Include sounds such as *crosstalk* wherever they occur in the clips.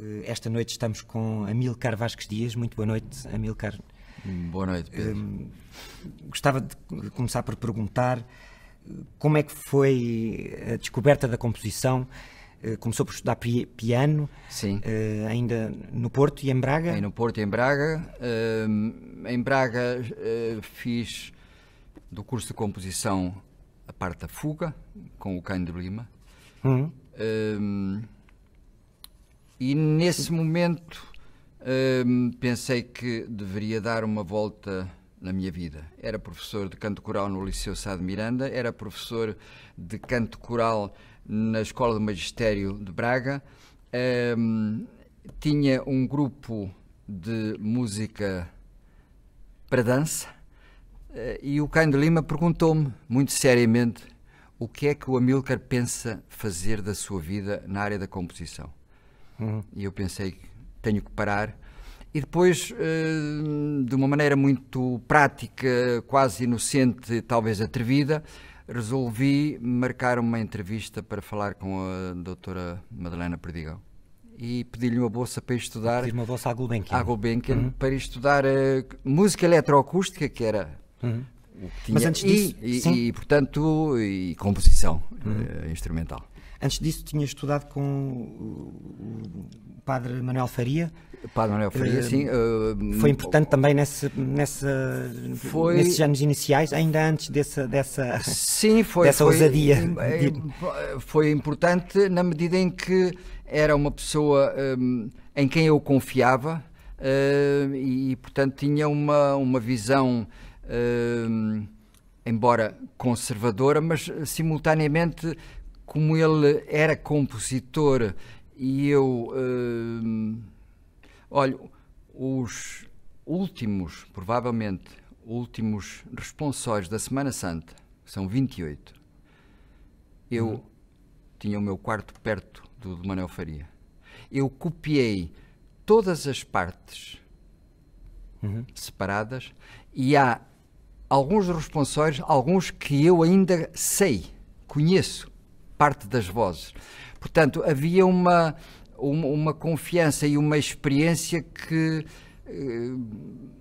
Eh, esta noite estamos com Amilcar Vasques Dias. Muito boa noite, Amilcar. Boa noite, Pedro. Um, gostava de começar por perguntar eh, como é que foi a descoberta da composição. Uh, começou por estudar piano, Sim. Uh, ainda no Porto e em Braga? Aí no Porto e em Braga. Uh, em Braga fiz do curso de composição a parte da fuga, com o de Lima. Uhum. E nesse momento pensei que deveria dar uma volta na minha vida. Era professor de canto coral no Liceu Sá de Miranda, era professor de canto coral na Escola de Magistério de Braga, um, tinha um grupo de música para dança uh, e o Caio de Lima perguntou-me muito seriamente o que é que o Amilcar pensa fazer da sua vida na área da composição. Uhum. E eu pensei que tenho que parar e depois, eh, de uma maneira muito prática, quase inocente, talvez atrevida, resolvi marcar uma entrevista para falar com a doutora Madalena Perdigão. E pedi-lhe uma bolsa para estudar. Pedi uma bolsa à Gulbenkian. À Gulbenkian, uhum. para estudar uh, música eletroacústica, que era uhum. que tinha. Mas antes disso, e, e, e portanto, e composição uhum. uh, instrumental. Antes disso, tinha estudado com o padre Manuel Faria. Padre Manuel Faria, uh, sim. Uh, foi importante também nessa, nessa, foi... nesses anos iniciais, ainda antes dessa, dessa, sim, foi, dessa foi, ousadia. Foi importante na medida em que era uma pessoa um, em quem eu confiava uh, e, portanto, tinha uma, uma visão. Hum, embora conservadora, mas simultaneamente, como ele era compositor e eu uh, olho os últimos, provavelmente últimos responsórios da Semana Santa, são 28. Eu uhum. tinha o meu quarto perto do de Manuel Faria. Eu copiei todas as partes uhum. separadas e há alguns responsórios, alguns que eu ainda sei, conheço parte das vozes. Portanto, havia uma, uma, uma confiança e uma experiência que. Eh,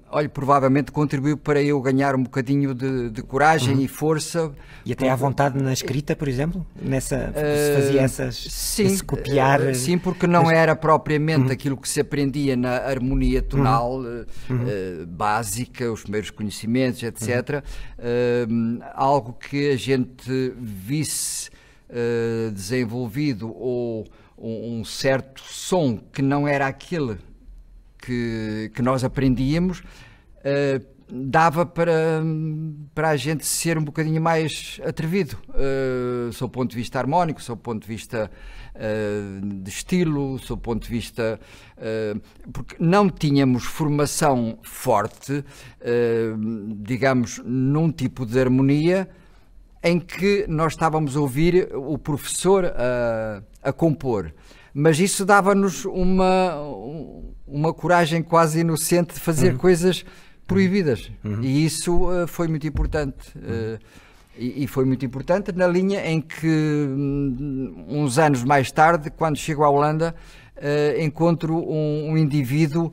olha, provavelmente contribuiu para eu ganhar um bocadinho de, de coragem uhum. e força. E até à vontade na escrita, por exemplo? Nessa, se fazia essas, sim, esse copiar... Uh, sim, porque não era propriamente uhum. aquilo que se aprendia na harmonia tonal uhum. Uh, básica, os primeiros conhecimentos, etc. Uhum. algo que a gente visse desenvolvido ou um, certo som que não era aquele que, que nós aprendíamos, uh, dava para, para a gente ser um bocadinho mais atrevido, uh, sob o ponto de vista harmónico, sob o ponto de vista uh, de estilo, sob o ponto de vista. Uh, porque não tínhamos formação forte, digamos, num tipo de harmonia em que nós estávamos a ouvir o professor a, a compor. Mas isso dava-nos uma, uma coragem quase inocente de fazer uhum. coisas proibidas. Uhum. E isso uh, foi muito importante. Uh, e, e, foi muito importante na linha em que, um, uns anos mais tarde, quando chego à Holanda, uh, encontro um, um indivíduo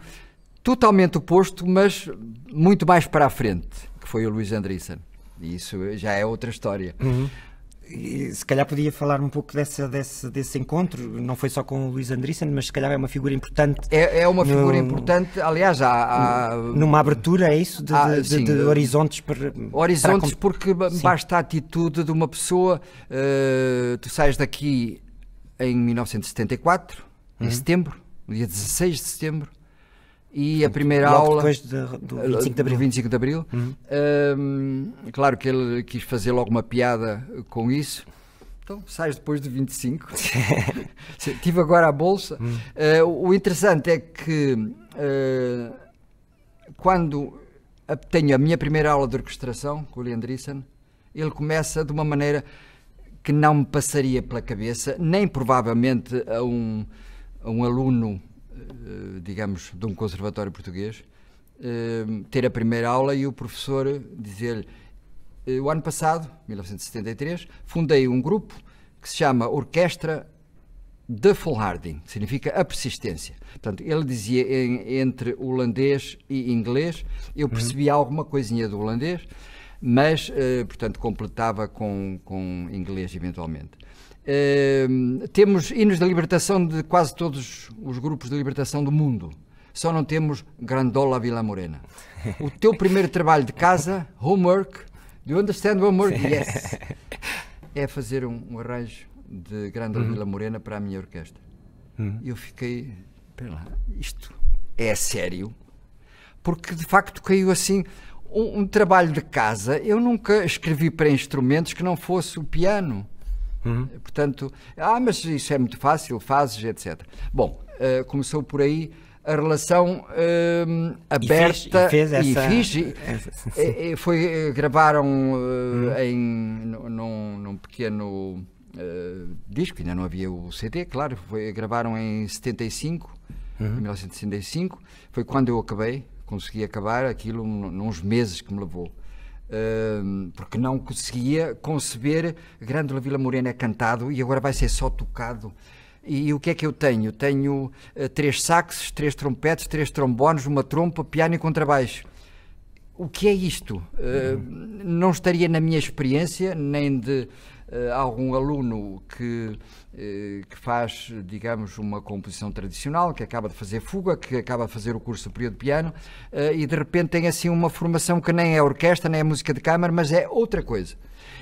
totalmente oposto, mas muito mais para a frente, que foi o Luís Andreessen. Isso já é outra história. Uhum. E, se calhar podia falar um pouco dessa, desse, desse encontro, não foi só com o Luís Andreessen, mas se calhar é uma figura importante. É, é uma figura no, importante, aliás, há, há, Numa abertura, é isso? De, há, de, sim, de, de horizontes para. Horizontes, para... porque sim. basta a atitude de uma pessoa. Uh, tu sais daqui em 1974, uhum. em setembro, no dia 16 de setembro e a primeira Logo aula. Depois de, do 25 de Abril. 25 de Abril. Uhum. Um, claro que ele quis fazer logo uma piada com isso. Então, sais depois de 25. *laughs* Tive agora a bolsa. Uhum. Uh, o interessante é que uh, quando tenho a minha primeira aula de orquestração com o Leandrissen, ele começa de uma maneira que não me passaria pela cabeça, nem provavelmente a um, a um aluno digamos, de um conservatório português, eh, ter a primeira aula e o professor dizer-lhe: eh, O ano passado, 1973, fundei um grupo que se chama Orquestra de Volharding, significa a persistência. Portanto, ele dizia em, entre holandês e inglês, eu percebia uhum. alguma coisinha do holandês, mas, portanto, completava com, com inglês eventualmente. Uh, temos hinos da libertação de quase todos os grupos de libertação do mundo. Só não temos Grandola Vila Morena. O teu *laughs* primeiro trabalho de casa, homework, do you understand homework? Yes. É fazer um, um arranjo de Grandola uhum. Vila Morena para a minha orquestra. Uhum. Eu fiquei, espera lá, isto é sério? Porque de facto caiu assim um, um, trabalho de casa. Eu nunca escrevi para instrumentos que não fosse o piano. Uhum. Portanto, ah, mas isso é muito fácil, fazes, etc. Bom, uh, começou por aí a relação uh, aberta e, fez, e, fez essa, e fiz. *laughs* Essa, foi, gravaram uh, uhum. em, num, num pequeno disco, ainda não havia o CD, claro, foi, gravaram em 75, uhum. em 1975, foi quando eu acabei consegui acabar aquilo nos meses que me levou. Porque não conseguia conceber Grande Vila Morena é cantado e agora vai ser só tocado. E, e o que é que eu tenho? Tenho uh, três saxos, três trompetes, três trombones, uma trompa, piano e contrabaixo. O que é isto? Uh, não estaria na minha experiência, nem de algum aluno que, uh, que faz, digamos, uma composição tradicional, que acaba de fazer fuga, que acaba de fazer o curso superior de piano uh, e de repente tem assim uma formação que nem é orquestra, nem é música de câmara, mas é outra coisa.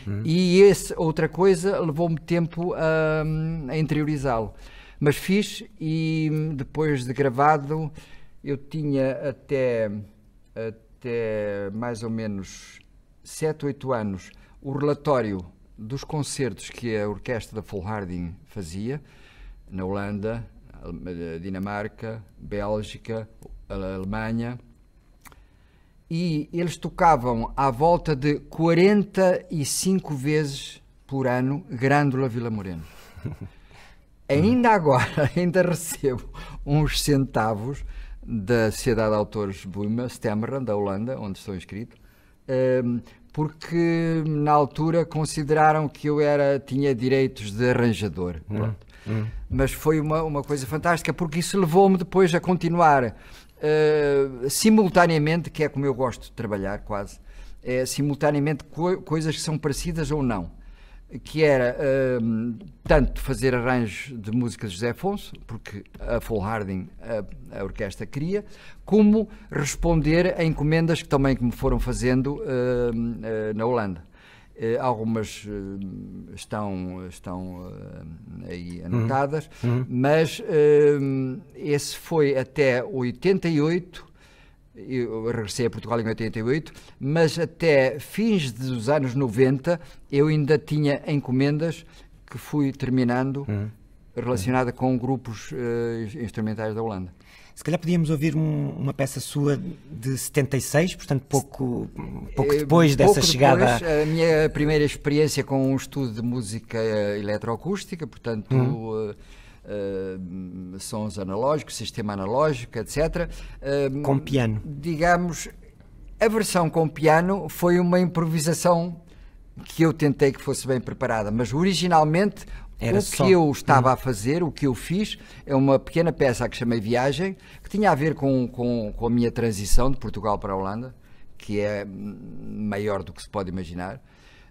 Uhum. E esse outra coisa levou-me tempo a, a interiorizá-lo. Mas fiz e depois de gravado eu tinha até, até mais ou menos 7, 8 anos o relatório dos concertos que a orquestra da Volharding fazia, na Holanda, Dinamarca, Bélgica, Alemanha, e eles tocavam à volta de 45 vezes por ano Grândola Vila Morena. *laughs* ainda agora, *laughs* ainda recebo uns centavos da Sociedade de Autores Buma, Stemmeran, da Holanda, onde estou inscrito, porque na altura consideraram que eu era tinha direitos de arranjador. Hum, hum. Mas foi uma, uma coisa fantástica, porque isso levou-me depois a continuar uh, simultaneamente, que é como eu gosto de trabalhar quase, é, simultaneamente co coisas que são parecidas ou não que era uh, tanto fazer arranjos de música de José Afonso, porque a Full Harding, a, a, orquestra queria, como responder a encomendas que também me foram fazendo uh, uh, na Holanda. Eh, algumas eh, estão, estão aí uhum. anotadas, uhum. mas esse foi até 88 eu regressei a Portugal em 88, mas até fins dos anos 90 eu ainda tinha encomendas que fui terminando uhum. relacionada com grupos uh, instrumentais da Holanda. Se calhar podíamos ouvir um, uma peça sua de 76, portanto pouco, pouco eh, depois dessa pouco chegada. Depois, a minha primeira experiência com um estudo de música eletroacústica, portanto uhum. uh, uh, sons analógicos, sistema analógico, etc. Uh, com piano. Digamos, a versão com piano foi uma improvisação que eu tentei que fosse bem preparada, mas originalmente Era o só... que eu estava a fazer, o que eu fiz, é uma pequena peça que chamei Viagem, que tinha a ver com, com, com a minha transição de Portugal para a Holanda, que é maior do que se pode imaginar.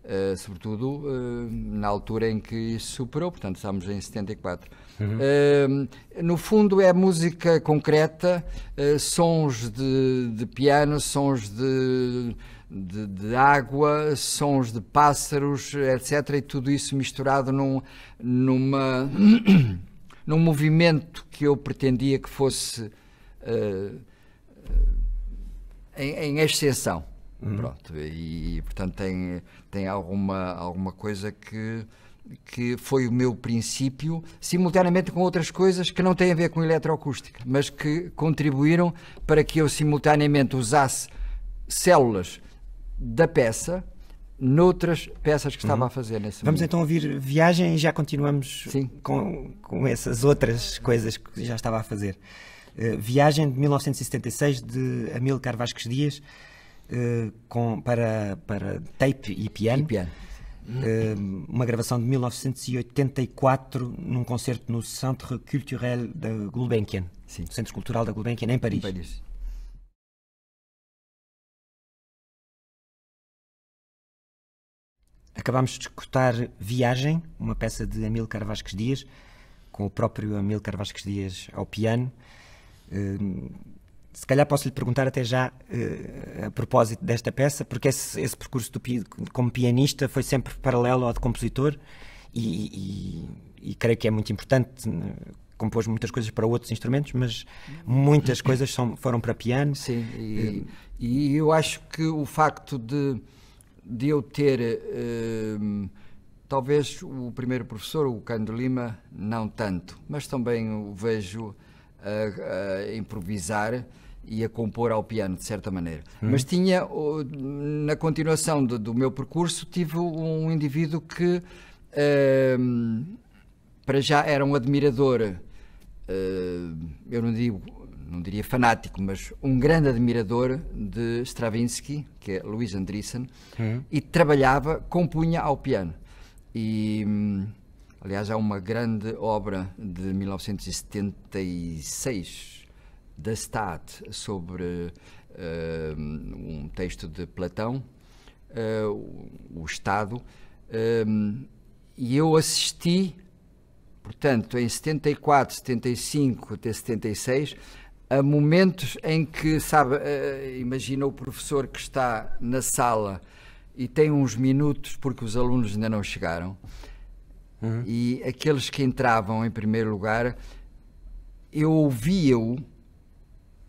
Uh, sobretudo uh, na altura em que isso superou, portanto estamos em 74. Uhum. Uh, no fundo é música concreta, sons de, de, piano, sons de, de, de, água, sons de pássaros, etc. E tudo isso misturado num, numa, *coughs* num movimento que eu pretendia que fosse em, em extensão. Uhum. Pronto, e portanto tem, tem alguma, alguma coisa que, que foi o meu princípio, simultaneamente com outras coisas que não têm a ver com eletroacústica, mas que contribuíram para que eu simultaneamente usasse células da peça noutras peças que estava uhum. a fazer nesse Vamos momento. então ouvir Viagem e já continuamos Sim. Com, com essas outras coisas que já estava a fazer. Uh, Viagem de 1976 de Amílcar Vasques Dias uh, com, para, para tape e piano. E piano. Uma gravação de 1984 num concerto no Centre Culturel da Gulbenkian, Sim. Centro Cultural da Gulbenkian, em Paris. Em Paris. Acabámos de escutar Viagem, uma peça de Amílcar Vasques Dias, com o próprio Amílcar Vasques Dias ao piano. Hum, se calhar posso lhe perguntar até já uh, a propósito desta peça, porque esse, esse percurso do, como pianista foi sempre paralelo ao de compositor e, e, e creio que é muito importante. Né? Compôs muitas coisas para outros instrumentos, mas muitas coisas são, foram para piano. Sim, e, uh, e eu acho que o facto de, de eu ter. Uh, talvez o primeiro professor, o Cândido Lima, não tanto, mas também o vejo a, a improvisar e a compor ao piano, de certa maneira. Hum. Mas tinha, na continuação do, do, meu percurso, tive um indivíduo que, uh, para já, era um admirador, uh, eu não digo, não diria fanático, mas um grande admirador de Stravinsky, que é Louis Andriessen, hum. e trabalhava, compunha ao piano. E, aliás, há uma grande obra de 1976 da Stat sobre uh, um texto de Platão, uh, o Estado, um, e eu assisti, portanto, em 74, 75 até 76, a momentos em que, sabe, uh, imagina o professor que está na sala e tem uns minutos porque os alunos ainda não chegaram. Uhum. E aqueles que entravam em primeiro lugar, eu ouvia-o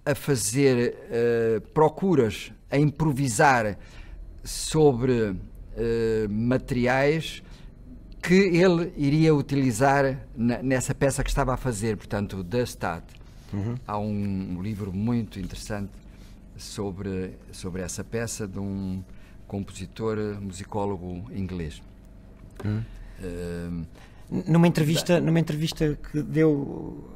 a fazer uh, procuras, a improvisar sobre uh, materiais que ele iria utilizar na, nessa peça que estava a fazer, portanto, da Stat. Uhum. Há um, um, livro muito interessante sobre, sobre essa peça de um compositor, musicólogo inglês. Uhum. Uh, numa entrevista, numa entrevista que deu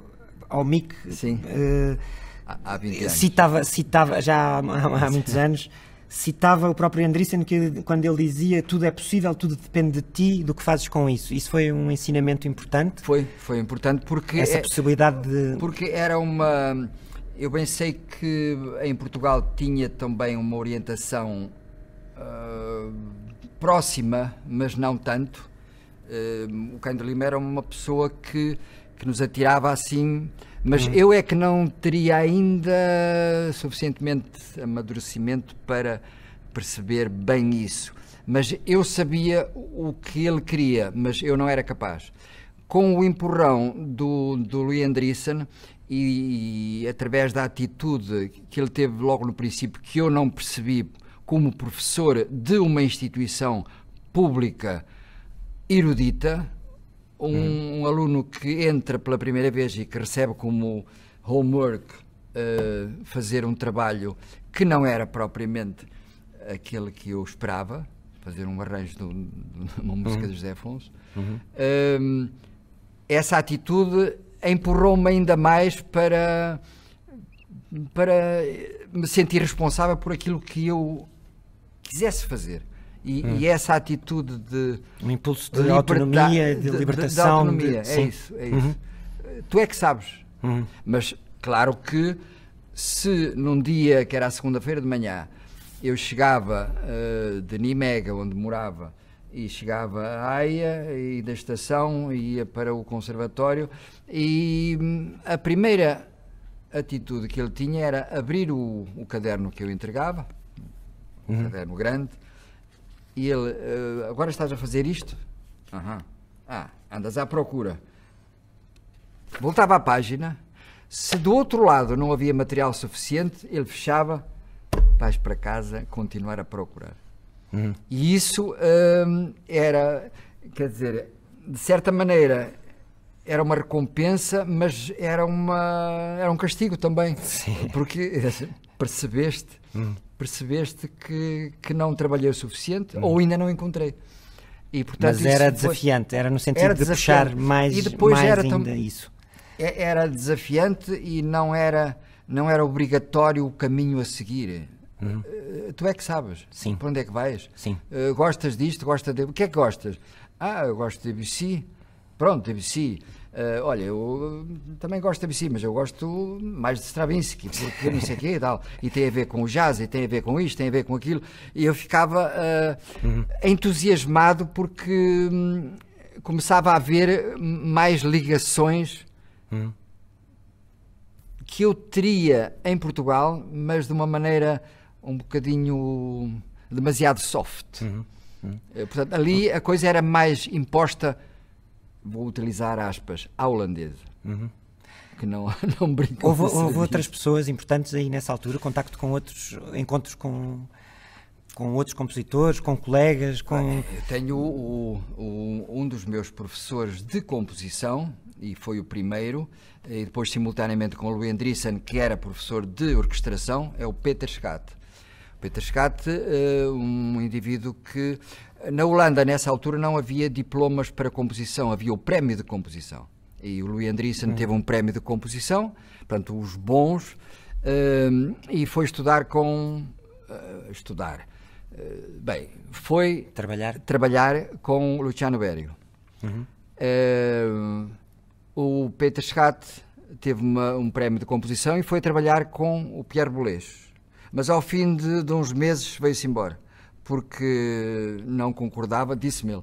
ao MIC, Sim. Uh, há 20 anos. Citava, citava já há, há, muitos anos, citava o próprio Andreessen que quando ele dizia tudo é possível, tudo depende de ti, do que fazes com isso. Isso foi um ensinamento importante? Foi, foi importante porque... Essa é, possibilidade de... Porque era uma... Eu bem sei que em Portugal tinha também uma orientação uh, próxima, mas não tanto. Uh, o Cândido Lima era uma pessoa que, que nos atirava assim mas hum. eu é que não teria ainda suficientemente amadurecimento para perceber bem isso. Mas eu sabia o que ele queria, mas eu não era capaz. Com o empurrão do, do Louis Andreessen e, e através da atitude que ele teve logo no princípio, que eu não percebi como professor de uma instituição pública erudita, um, hum. um, aluno que entra pela primeira vez e que recebe como homework uh, fazer um trabalho que não era propriamente aquele que eu esperava, fazer um arranjo de, uma música uhum. de José Afonso, uhum. uh, essa atitude empurrou-me ainda mais para, para me sentir responsável por aquilo que eu quisesse fazer. E, hum. e, essa atitude de. Um impulso de, de autonomia, de, libertação. De, de autonomia, é isso. É isso. Uhum. Tu é que sabes. Uhum. Mas, claro que se num dia que era a segunda-feira de manhã eu chegava uh, de Nimega, onde morava, e chegava à Aia e da estação ia para o conservatório e hum, a primeira atitude que ele tinha era abrir o, o caderno que eu entregava, um uhum. caderno grande, e ele, uh, agora estás a fazer isto? Uhum. Ah, andas à procura. Voltava à página. Se do outro lado não havia material suficiente, ele fechava, vais para casa continuar a procurar. Uhum. E isso hum, era, quer dizer, de certa maneira, era uma recompensa, mas era, uma, era um castigo também. Sim. Porque *laughs* percebeste hum percebeste que, que não trabalhei o suficiente hum. ou ainda não encontrei. E, portanto, Mas era desafiante, era no sentido era de puxar mais, e depois mais era ainda isso. É, era desafiante e não era, não era obrigatório o caminho a seguir. Uhum. Uh, tu é que sabes. Sim. Para onde é que vais? Sim. Uh, gostas disto? Gosta de... O que é que gostas? Ah, eu gosto de ABC. Pronto, Debussy. Uh, olha, eu também gosto de ABC, mas eu gosto mais de Stravinsky, porque não sei o quê e tal. E tem a ver com o jazz, e tem a ver com isto, tem a ver com aquilo. E eu ficava uh, uhum. entusiasmado porque hum, começava a haver mais ligações uhum. que eu teria em Portugal, mas de uma maneira um bocadinho demasiado soft. Uhum. Uhum. Portanto, ali a coisa era mais imposta vou utilizar aspas, à holandesa. Uhum. Que não, *laughs* não brinca Houve, houve outras pessoas importantes aí nessa altura, contacto com outros, encontros com, com outros compositores, com colegas, com... Eu tenho o, o, um dos meus professores de composição, e foi o primeiro, e depois simultaneamente com o Louis Andriessen, que era professor de orquestração, é o Peter Schat. Peter Schat, uh, um indivíduo que na Holanda, nessa altura, não havia diplomas para composição, havia o prémio de composição. E o Louis Andriessen teve um prémio de composição, portanto, os bons, uh, e foi estudar com. Uh, estudar. Uh, bem, foi trabalhar, trabalhar com Luciano Berio. Uhum. o Peter Schat teve uma, um prémio de composição e foi trabalhar com o Pierre Boulez. Mas ao fim de, de uns meses veio-se embora porque não concordava, disse-me ele,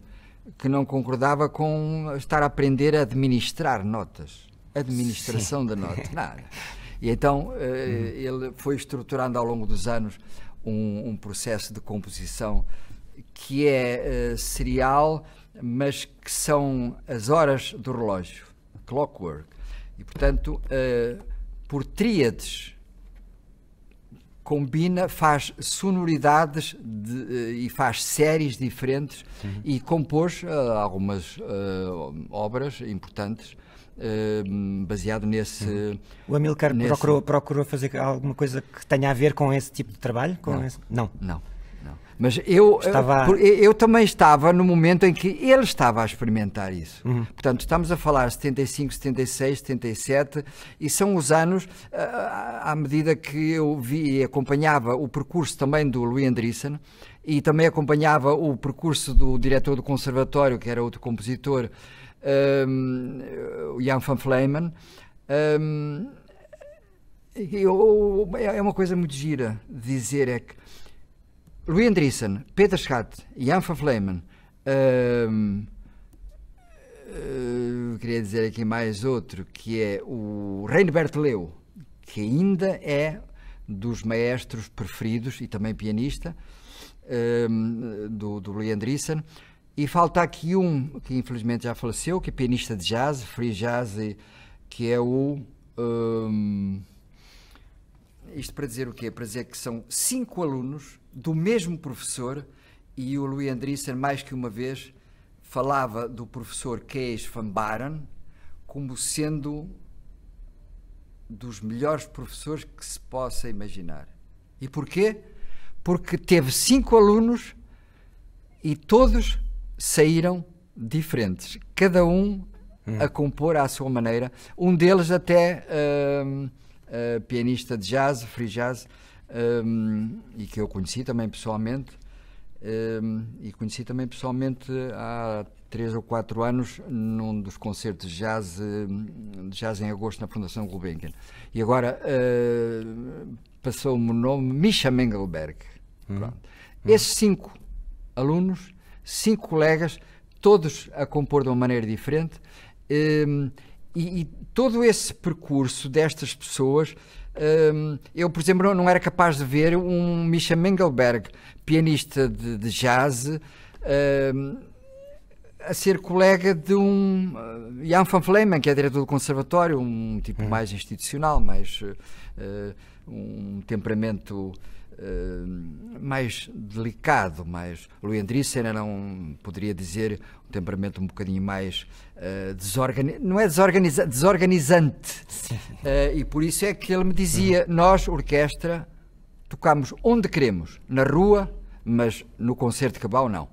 que não concordava com estar a aprender a administrar notas. Administração Sim. da nota. *laughs* Nada. E então uh, ele foi estruturando ao longo dos anos um, um processo de composição que é uh, serial, mas que são as horas do relógio, clockwork. E portanto, uh, por tríades combina, faz sonoridades de, eh, e faz séries diferentes uhum. e compôs uh, algumas uh, obras importantes uh, baseado nesse. Uhum. O Amilcar nesse... procurou, procurou fazer alguma coisa que tenha a ver com esse tipo de trabalho? Com não. Esse... não. Não. Mas eu, estava... eu, eu, também estava no momento em que ele estava a experimentar isso. Uhum. Portanto, estamos a falar 75, 76, 77, e são os anos, à medida que eu vi e acompanhava o percurso também do Louis Andriessen, e também acompanhava o percurso do diretor do conservatório, que era outro compositor, um, o Jan van Vleemen, um, eu, é uma coisa muito gira dizer é que Louis Andriessen, Peter Schat, Jan van Vleemen, uh, uh, queria dizer aqui mais outro, que é o Reinbert Leu, que ainda é dos maestros preferidos e também pianista uh, do, do Louis Andriessen. E falta aqui um que infelizmente já faleceu, que é pianista de jazz, free jazz, que é o. Um, isto para dizer o quê? Para dizer que são cinco alunos do mesmo professor e o Louis Andriessen, mais que uma vez, falava do professor Kees van Baren como sendo dos melhores professores que se possa imaginar. E porquê? Porque teve cinco alunos e todos saíram diferentes, cada um hum. a compor à sua maneira. Um deles até uh, uh, pianista de jazz, free jazz, um, e que eu conheci também pessoalmente. Um, e conheci também pessoalmente há três ou quatro anos num dos concertos de jazz, de jazz em agosto na Fundação Gulbenkian. E agora uh, passou-me o nome Misha Mengelberg. Hum. Hum. Esses cinco alunos, cinco colegas, todos a compor de uma maneira diferente, um, e, e todo esse percurso destas pessoas eu, por exemplo, não era capaz de ver um Misha Mengelberg, pianista de, de jazz, um, a ser colega de um uh, Jan van Vleemen, que é diretor do conservatório, um tipo hum. mais institucional, mais uh, um temperamento Uh, mais delicado, mais Louis Andriessen era um, poderia dizer, um temperamento um bocadinho mais uh, não é desorganiza desorganizante. Uh, e por isso é que ele me dizia: uhum. nós, orquestra, tocamos onde queremos, na rua, mas no concerto de cabal não.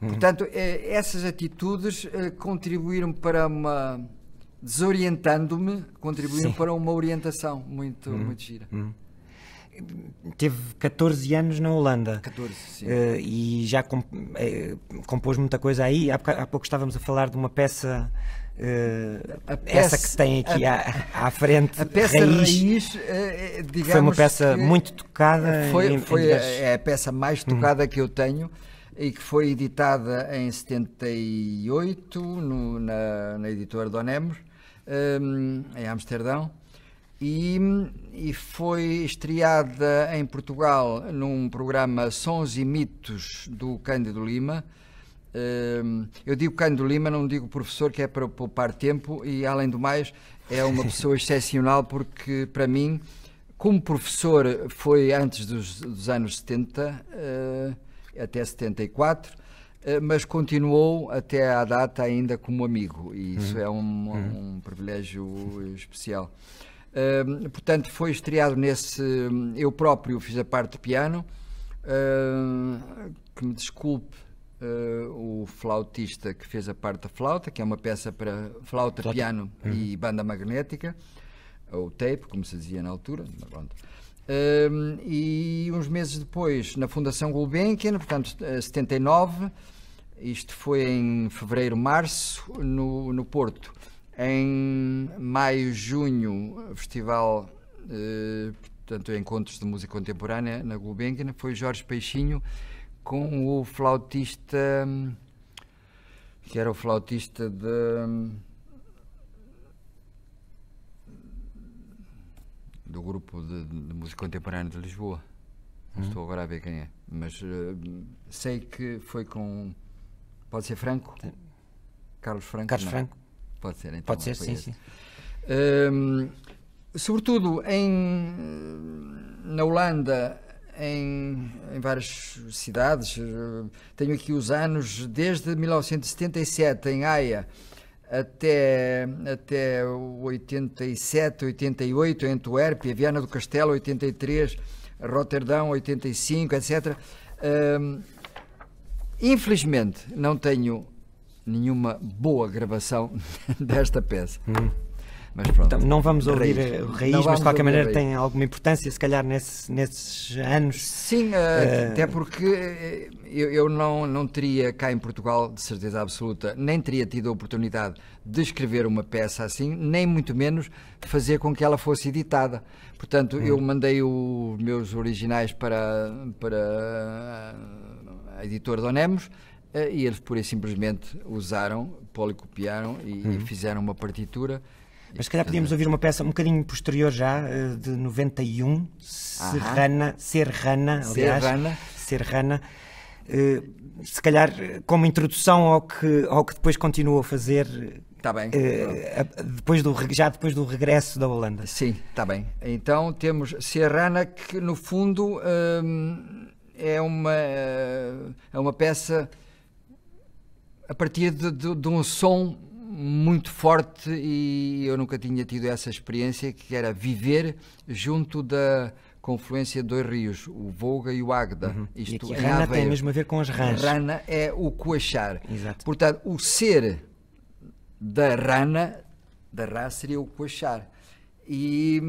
Uhum. Portanto, essas atitudes contribuíram para uma desorientando-me, contribuíram Sim. para uma orientação muito, uhum. muito gira. Uhum. teve 14 anos na Holanda. 14, sim. Uh, e já comp uh, compôs muita coisa aí. Há, há, pouco estávamos a falar de uma peça. Uh, peça, essa que tem aqui a, à, à, frente, *laughs* a peça raiz, raiz digamos foi uma peça muito tocada. Foi, em, foi em a, é a peça mais tocada hum. que eu tenho e que foi editada em 78 no, na, na editora Donemos, um, em Amsterdão e, e, foi estreada em Portugal num programa Sons e Mitos do Cândido Lima. Eu digo Cândido Lima, não digo professor, que é para poupar tempo, e além do mais, é uma *laughs* pessoa excepcional porque, para mim, como professor, foi antes dos, dos anos 70, eh, até 74, eh, mas continuou até à data ainda como amigo, e isso uhum. é um, uhum. um privilégio *laughs* especial portanto, foi estreado nesse. Eu próprio fiz a parte de piano. Uh, que me desculpe uh, o flautista que fez a parte da flauta, que é uma peça para flauta, flauta. piano uhum. e banda magnética, ou tape, como se dizia na altura. E uns meses depois, na Fundação Gulbenkian, portanto, 79, isto foi em fevereiro, março, no, no Porto em maio, junho, festival, eh, portanto, encontros de música contemporânea na Gulbenkian, foi Jorge Peixinho com o flautista, que era o flautista de, do grupo de, de música contemporânea de Lisboa. Não uhum. estou agora a ver quem é, mas uh, sei que foi com. Pode ser Franco? Carlos Franco? Carlos não. Franco. Pode ser, então. Pode ser, sim, sim. Um, sobretudo em, na Holanda, em, em, várias cidades. Tenho aqui os anos desde 1977 em Haia até, até 87, 88 em Antuérpia, Viana do Castelo 83, Roterdão 85, etc. Um, infelizmente não tenho nenhuma boa gravação *laughs* desta peça. Hum. Mas pronto. Então, não vamos ouvir raiz, o raiz, mas de qualquer maneira tem alguma importância, se calhar, nesse, nesses anos. Sim, uh, até porque eh, eu, eu, não, não teria cá em Portugal, de certeza absoluta, nem teria tido a oportunidade de escrever uma peça assim, nem muito menos fazer com que ela fosse editada. Portanto, hum. eu mandei os meus originais para, para a editora Donemos e eles pura e simplesmente usaram, policopiaram e, uhum. e fizeram uma partitura. Mas se calhar podíamos ouvir uma peça um bocadinho posterior já, eh, de 91, Serrana, Serrana, aliás. Serrana. Serrana. Uh, se calhar como introdução ao que, ao que depois continuou a fazer. Está bem. Uh, depois do, já depois do regresso da Holanda. Sim, está bem. Então temos Serrana, que no fundo uh, é, uma, é uma peça a partir de, de, de, um som muito forte e eu nunca tinha tido essa experiência que era viver junto da confluência de dois rios, o Volga e o Agda. Uhum. Isto e aqui, Rana tem mesmo a ver com as rãs. Rana é o coachar. Exato. Portanto, o ser da rana, da rã, seria o coachar. E,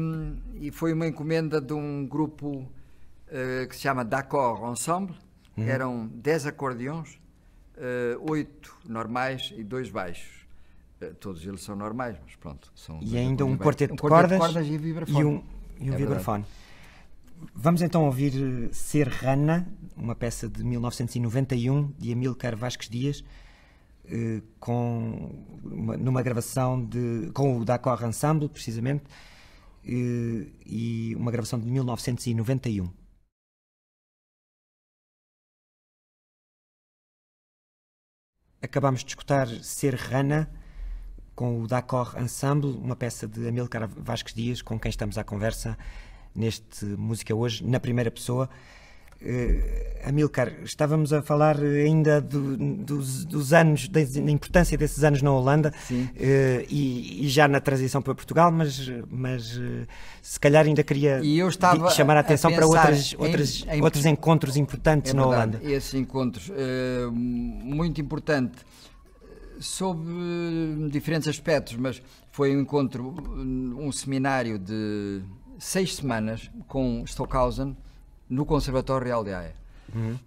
e foi uma encomenda de um grupo uh, que se chama D'accord Ensemble. Uhum. Eram 10 acordeões uh, oito normais e dois baixos. Uh, todos eles são normais, mas pronto. São e ainda um quarteto, um quarteto de cordas, e, vibrafone. e um, e um é vibrafone. Vamos então ouvir eh, Ser Rana, uma peça de 1991 de Amilcar Vasques Dias, com uma, numa gravação de, com o D'accord Ensemble, precisamente, e uma gravação de 1991. Acabámos de escutar Ser Rana com o D'accord Ensemble, uma peça de Amilcar Vasques Dias, com quem estamos à conversa neste Música Hoje, na primeira pessoa. Uh, Amilcar, estávamos a falar ainda do, dos, dos, anos, da importância desses anos na Holanda uh, e, e, já na transição para Portugal, mas, mas uh, se calhar ainda queria chamar a atenção a para outras, em, outras, em, outros encontros importantes é na Holanda. Esses encontros, muito importante, sob diferentes aspectos, mas foi um encontro, um seminário de seis semanas com Stockhausen no Conservatório Real de Haia. Uhum.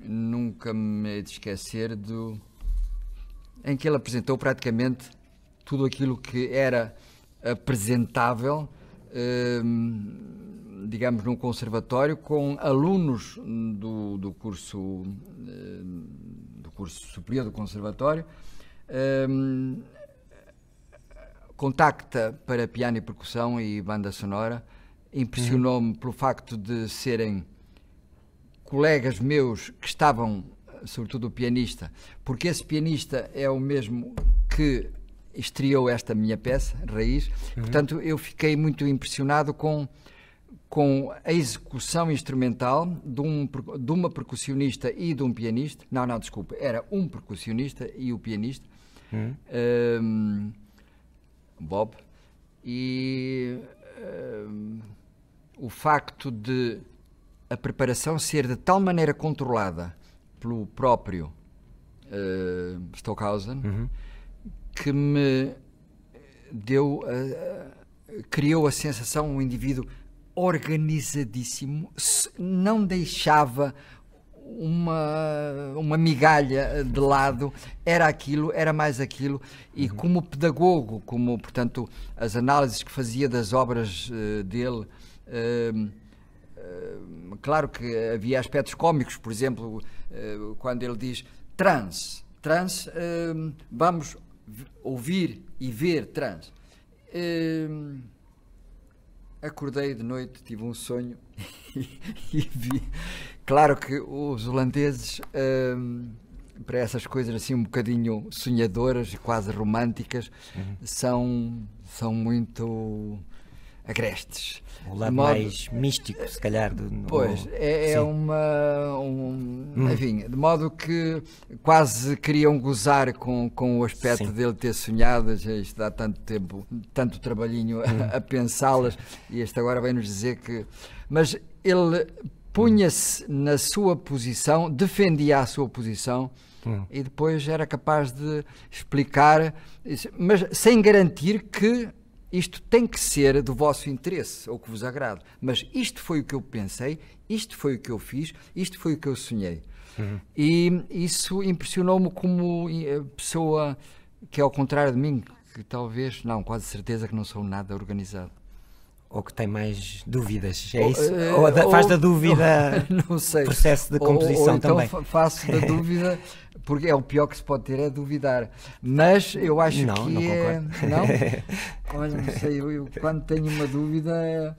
Nunca me hei de esquecer do em que ele apresentou praticamente tudo aquilo que era apresentável, hum, digamos, num conservatório com alunos do, do curso hum, do curso superior do conservatório. Hum, contacta para piano e percussão e banda sonora. Impressionou-me pelo facto de serem colegas meus que estavam, sobretudo o pianista, porque esse pianista é o mesmo que estreou esta minha peça, Raiz. Uhum. Portanto, eu fiquei muito impressionado com, com a execução instrumental de, um, de uma percussionista e de um pianista. Não, não, desculpa, era um percussionista e o pianista. Uhum. Um, Bob, e uh, o facto de a preparação ser de tal maneira controlada pelo próprio uh, Stockhausen uhum. que me deu, uh, criou a sensação um indivíduo organizadíssimo, não deixava uma, uma migalha de lado, era aquilo, era mais aquilo, e uhum. como pedagogo, como, portanto, as análises que fazia das obras uh, dele, claro que havia aspectos cómicos, por exemplo, quando ele diz trans, trans, vamos ouvir e ver trans. acordei de noite, tive um sonho *laughs* e vi Claro que os holandeses, para essas coisas assim um bocadinho sonhadoras e quase românticas, uhum. são, são muito agrestes. O lado modo, mais místico, se calhar. Do, pois, é, é uma. Um, hum. Enfim, de modo que quase queriam gozar com, com o aspecto sim. dele ter sonhado. Isto dá tanto tempo, tanto trabalhinho hum. a, a pensá-las, e este agora vem-nos dizer que. Mas ele punha-se na sua posição, defendia a sua posição hum. e depois era capaz de explicar, mas sem garantir que isto tem que ser do vosso interesse ou que vos agrade. Mas isto foi o que eu pensei, isto foi o que eu fiz, isto foi o que eu sonhei. Uhum. E isso impressionou-me como eh, pessoa que, ao contrário de mim, que talvez, não, quase certeza que não sou nada organizado ou que tem mais dúvidas, é isso? Ou, ou, ou faz da dúvida *laughs* sei. processo de composição ou, então também? faço da *laughs* dúvida, porque é o pior que se pode ter é duvidar. Mas eu acho não, que não é. Não? *laughs* Olha, não sei, eu, eu, quando tenho uma dúvida.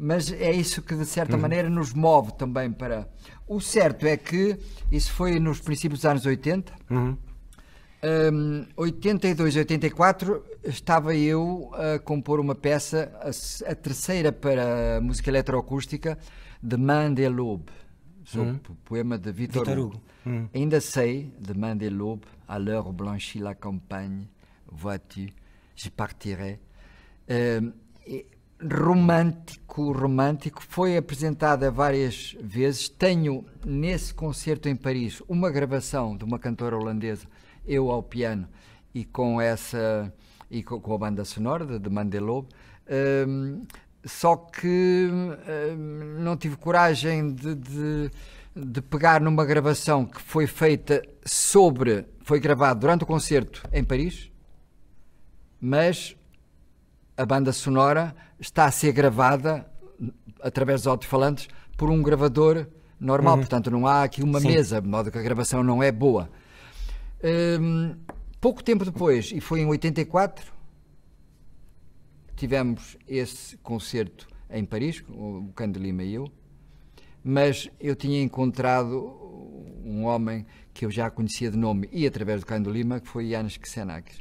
Mas é isso que de certa uhum. maneira nos move também para. O certo é que isso foi nos princípios dos anos 80. Uhum. Um, 82, 84 estava eu a compor uma peça, a, a terceira para a música eletroacústica de Mandeloube, sobre hum. o poema de Victor, Victor Hugo. Hum. Ainda sei, de Mandeloube, à l'heure blanchit la campagne, vois-tu, je partirai. Um, romântico, romântico, foi apresentada várias vezes. Tenho nesse concerto em Paris uma gravação de uma cantora holandesa eu ao piano e com essa e com, com a banda sonora de, de Mandelob. Um, só que um, não tive coragem de, de, de, pegar numa gravação que foi feita sobre, foi gravado durante o concerto em Paris, mas a banda sonora está a ser gravada através dos alto-falantes por um gravador normal, uhum. portanto não há aqui uma Sim. mesa, de modo que a gravação não é boa. Um, pouco tempo depois, e foi em 84, tivemos esse concerto em Paris, o Cândido Lima e eu, mas eu tinha encontrado um homem que eu já conhecia de nome e através do Cândido Lima, que foi Yanis Xenakis.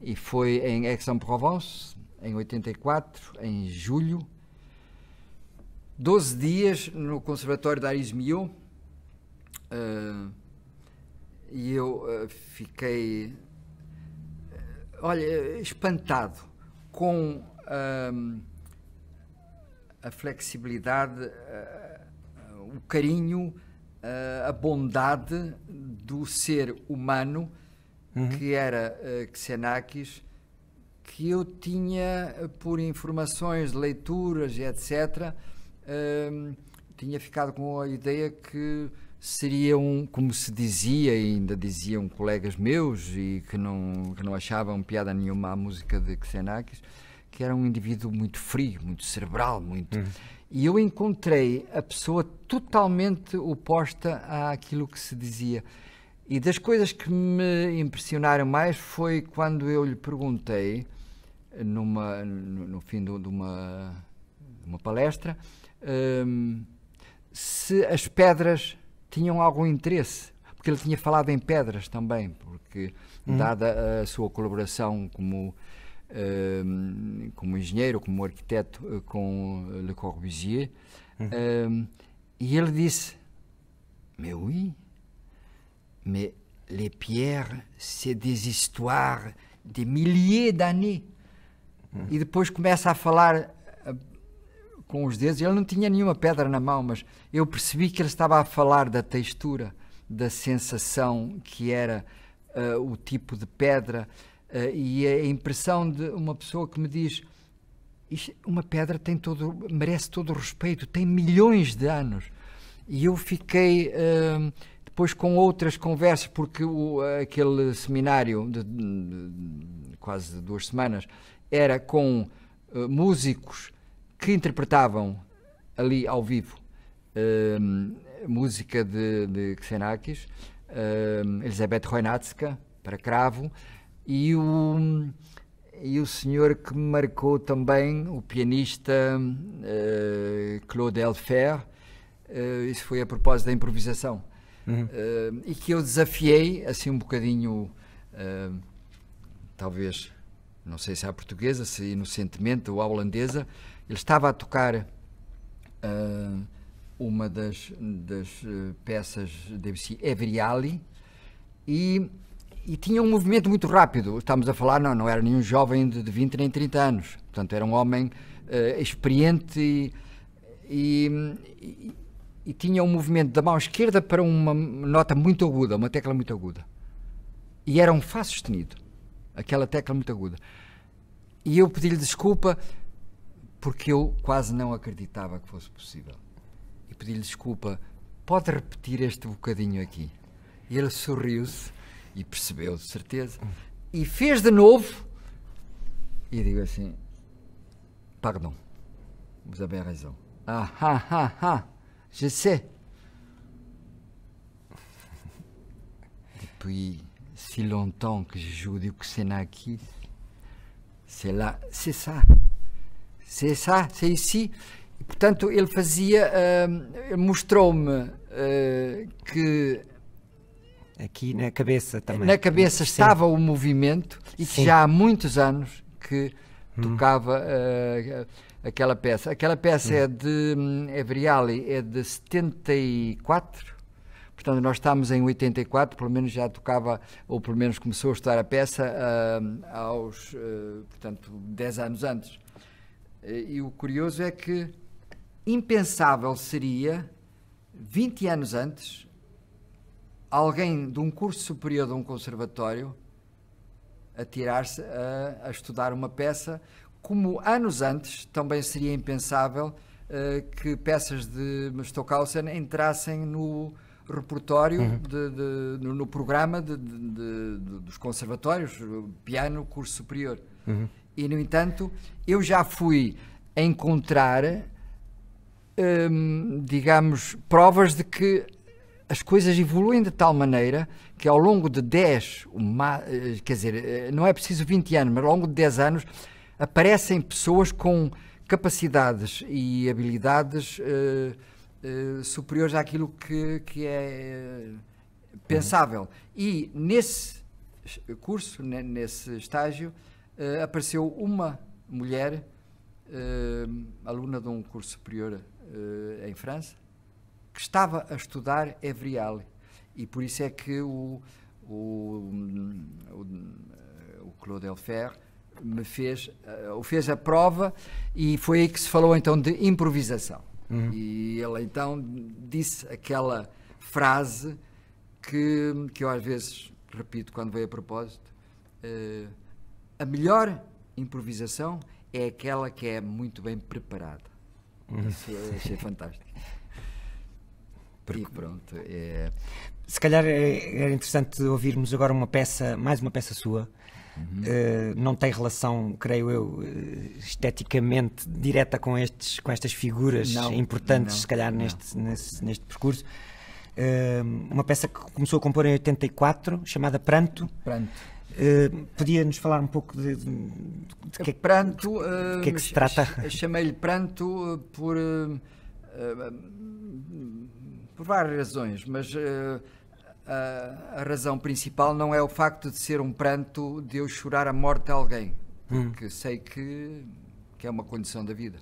E foi em Aix-en-Provence, em 84, em julho, 12 dias no Conservatório de Aris Milhaud, uh, e eu uh, fiquei, uh, olha, espantado com uh, a flexibilidade, eh, o carinho, a bondade do ser humano uhum. que era uh, Xenakis, que eu tinha, por informações, leituras, etc., hum, tinha ficado com a ideia que seria um, como se dizia, e ainda diziam colegas meus, e que não, que não achavam piada nenhuma à música de Xenakis, que era um indivíduo muito frio, muito cerebral, muito. Uhum. E eu encontrei a pessoa totalmente oposta àquilo que se dizia. E das coisas que me impressionaram mais foi quando eu lhe perguntei, numa, no, no fim de uma, uma palestra, um, se as pedras tinham algum interesse. Porque ele tinha falado em pedras também, porque, uhum. dada a sua colaboração como euh, como engenheiro, como arquiteto uh, com Le Corbusier, uhum. uh, e ele disse: Mais oui, mais les pierres, c'est des histoires de milliers d'années. Uhum. E depois começa a falar com os dedos. Ele não tinha nenhuma pedra na mão, mas eu percebi que ele estava a falar da textura, da sensação que era uh, o tipo de pedra, Uh, e a impressão de uma pessoa que me diz uma pedra tem todo, merece todo o respeito, tem milhões de anos. E eu fiquei uh, depois com outras conversas, porque o, aquele seminário de, de, de, quase duas semanas era com uh, músicos que interpretavam ali ao vivo música de, de Xenakis, Elizabeth Rojnacka, para cravo, e o, e o senhor que me marcou também, o pianista uh, Claude Elfer, uh, isso foi a propósito da improvisação, uhum. uh, e que eu desafiei, assim um bocadinho, talvez, não sei se é a portuguesa, se inocentemente ou a holandesa, ele estava a tocar uma das, das peças de Debussy, Evriali, e e tinha um movimento muito rápido. Estamos a falar, não, não era nenhum jovem de, de 20 nem 30 anos. Portanto, era um homem uh, experiente e, e, e, tinha um movimento da mão esquerda para uma nota muito aguda, uma tecla muito aguda. E era um Fá sustenido, aquela tecla muito aguda. E eu pedi-lhe desculpa porque eu quase não acreditava que fosse possível. E pedi-lhe desculpa, pode repetir este bocadinho aqui? E ele sorriu-se e percebeu de certeza. E fez de novo. E digo assim: Pardon, vous avez raison. Ah, ah, ah, ah, je sais. *laughs* Depuis si longtemps que je joue du Xenakis, c'est là, c'est ça. C'est ça, c'est ici. E, portanto, ele fazia, uh, mostrou-me uh, que aqui na cabeça também. Na cabeça Sim. estava o movimento e que já há muitos anos que hum. tocava uh, aquela peça. Aquela peça hum. é de um, Evriali, é de 74. Portanto, nós estamos em 84, pelo menos já tocava, ou pelo menos começou a estudar a peça uh, aos, uh, portanto, 10 anos antes. E o curioso é que impensável seria, 20 anos antes, alguém de um curso superior de um conservatório a tirar-se a, a, estudar uma peça, como anos antes também seria impensável uh, que peças de Stockhausen entrassem no repertório, uhum. de, de, no, no, programa de, dos conservatórios, piano, curso superior. Uhum. E, no entanto, eu já fui encontrar, hum, digamos, provas de que as coisas evoluem de tal maneira que ao longo de 10, uma, eh, quer dizer, eh, não é preciso 20 anos, mas ao longo de 10 anos aparecem pessoas com capacidades e habilidades uh, uh, superiores àquilo que, que é pensável. E nesse curso, nesse estágio, uh, apareceu uma mulher, aluna de um curso superior em França, que estava a estudar Evrial. E por isso é que o, o, o, o Claude Elfer me fez, uh, fez a prova e foi aí que se falou então de improvisação. Uhum. E ele então disse aquela frase que, que eu às vezes repito quando veio a propósito: uh, a melhor improvisação é aquela que é muito bem preparada. Isso eu achei fantástico. E pronto, é, Se calhar é- era interessante ouvirmos agora uma peça, mais uma peça sua. Uhum. Eh, não tem relação, creio eu, eh, esteticamente direta com, estes, com estas figuras Não, importantes, não, se calhar, não. neste, nesse- neste percurso. Eh, uma peça que começou a compor em 84, chamada Pranto. pronto. Eh, Podia-nos falar um pouco de, de, de que é pranto. eh, que é que se trata? ch- Chamei-lhe pranto eh, por. eh, eh, por várias razões, mas eh, a, a razão principal não é o facto de ser um pranto de eu chorar a morte de alguém, Hum. porque sei que, que é uma condição da vida.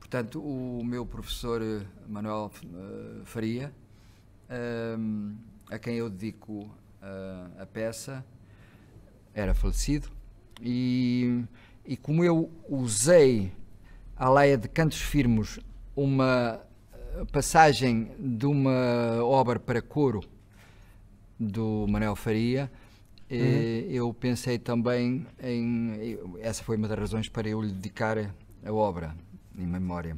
Portanto, o meu professor eh, Manuel eh, Faria, eh, a quem eu dedico eh, a peça, era falecido e, e como eu usei à leia de Cantos Firmos uma eh, passagem de uma obra para coro do Manuel Faria, eh, eu pensei também em. eu- Essa foi uma das razões para eu lhe dedicar a obra em memória.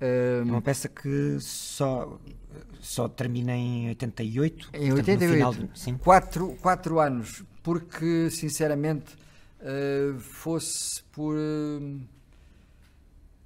É uma peça que só, só termina em 88. Em portanto, no final 88, de- sim. quatro, quatro anos, porque sinceramente eh, fosse por. eh,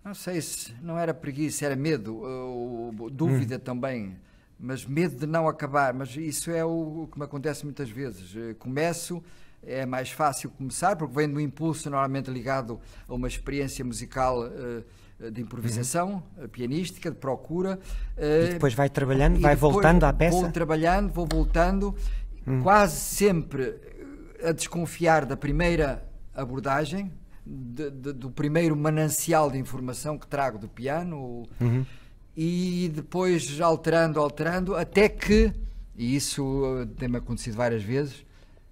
não sei se não era preguiça, era medo, ou dúvida também, mas medo de não acabar. Mas isso é o, o que me acontece muitas vezes. Eh, Começo, é mais fácil começar, porque vem do impulso normalmente ligado a uma experiência musical. eh, de improvisação, eh, pianística, de procura. E eh, depois vai trabalhando, vai voltando à peça. Vou trabalhando, vou voltando, quase sempre eh, a desconfiar da primeira abordagem, de- de- do primeiro manancial de informação que trago do piano, Uhum. e depois alterando, alterando, até que, e isso eh, tem-me acontecido várias vezes,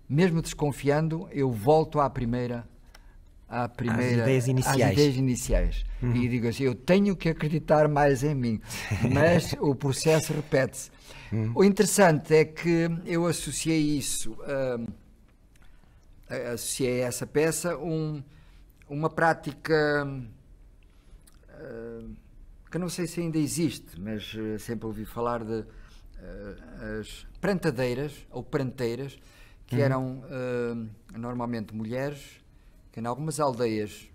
mesmo desconfiando, eu volto à primeira. À primeira ideias iniciais. às ideias iniciais. E digo assim: eu tenho que acreditar mais em mim, mas *laughs* o processo repete-se. O interessante é que eu associei isso, hum, a- associei a essa peça um- uma prática hum, que não sei se ainda existe, mas eh, sempre ouvi falar de eh, as prantadeiras ou pranteiras, que eram hum, normalmente mulheres que em algumas aldeias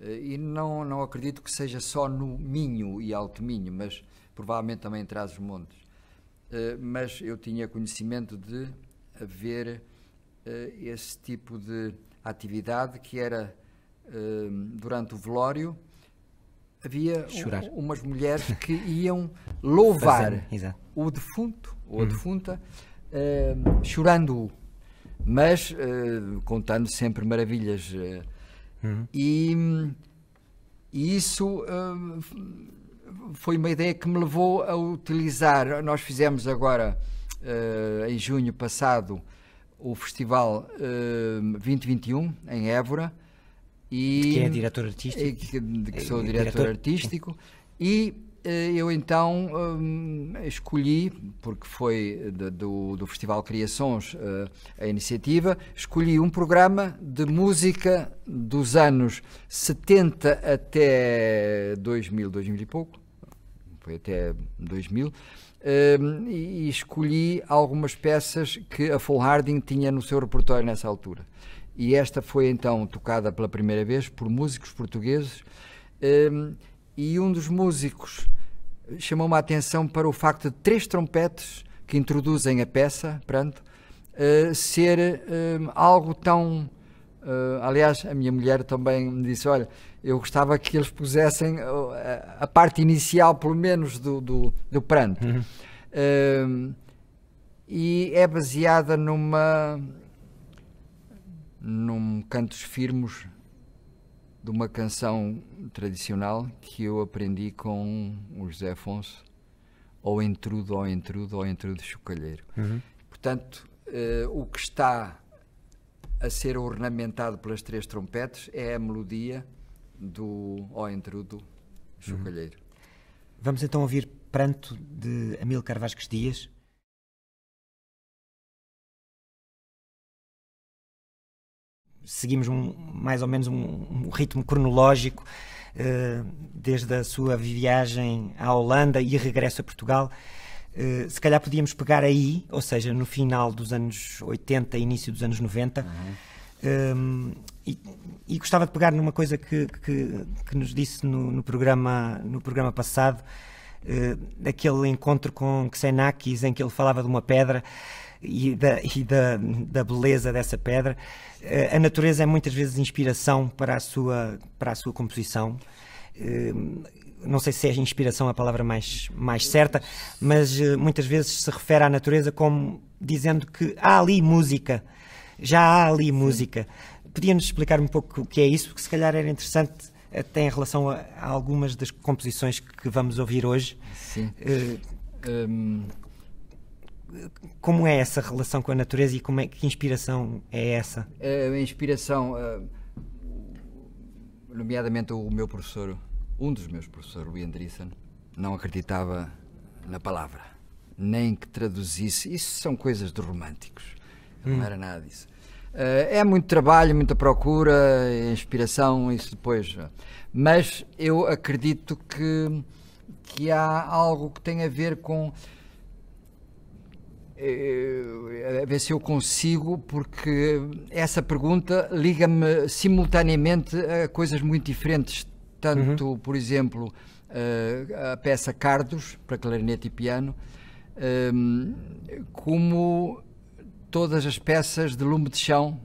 eh, e não, não acredito que seja só no Minho e Alto Minho, mas provavelmente também em Trás-os-Montes. Eh, mas eu tinha conhecimento de haver eh, esse tipo de atividade que era eh, durante o velório havia Chorar. umas mulheres que iam louvar o defunto ou a defunta eh, chorando-o, mas eh, contando sempre maravilhas. eh, e, e isso eh, f- foi uma ideia que me levou a utilizar. Nós fizemos agora, eh, em junho passado, o Festival eh, 2021 em Évora. E, Que é diretor artístico. que, de que sou é diretor, diretor, artístico. E eh, eu então escolhi, porque foi de- do, do Festival Criações eh, a iniciativa, escolhi um programa de música dos anos 70 até 2000, 2000 e pouco, foi até 2000, e, escolhi algumas peças que a Full Harding tinha no seu repertório nessa altura. E esta foi então tocada pela primeira vez por músicos portugueses, e um dos músicos chamou-me a atenção para o facto de três trompetes que introduzem a peça, pronto, eh, ser algo tão. Eh, aliás, a minha mulher também me disse: Olha, eu gostava que eles pusessem a, a parte inicial, pelo menos, do, do, do pranto. Hum, e é baseada numa. num cantos firmos de uma canção tradicional que eu aprendi com o José Afonso, ou entrudo, ou entrudo, ou entrudo chocalheiro. Portanto, eh, o que está a ser ornamentado pelas três trompetes é a melodia do Ó Entrudo Chocalheiro. Vamos então ouvir Pranto de Amílcar Vasques Dias. seguimos um, mais ou menos um, um ritmo cronológico uh, desde a sua viagem à Holanda e regresso a Portugal. Uh, se calhar podíamos pegar aí, ou seja, no final dos anos 80, início dos anos 90. Uhum. Um, e, e, gostava de pegar numa coisa que, que, que nos disse no, no, programa, no programa passado, uh, encontro com Xenakis, em que ele falava de uma pedra e da, e da, da beleza dessa pedra. Uh, a natureza é muitas vezes inspiração para a sua, para a sua composição. Uh, não sei se é inspiração a palavra mais, mais certa, mas muitas vezes se refere à natureza como dizendo que há ali música já há ali música. Podia-nos explicar um pouco o que é isso, porque se calhar era interessante até em relação a, a algumas das composições que vamos ouvir hoje. Sim. Uh, um... Como é essa relação com a natureza e como é, que inspiração é essa? A inspiração, nomeadamente o meu professor, um dos meus professores, o Andreessen, não acreditava na palavra, nem que traduzisse. Isso são coisas de românticos. Hum. Não era nada disso. Uh, é muito trabalho, muita procura, inspiração, isso depois. Mas eu acredito que, que há algo que tem a ver com. Uh, a ver se eu consigo, porque essa pergunta liga-me simultaneamente a coisas muito diferentes. Tanto, uhum. por exemplo, uh, a peça Cardos, para clarinete e piano, como todas as peças de lume de chão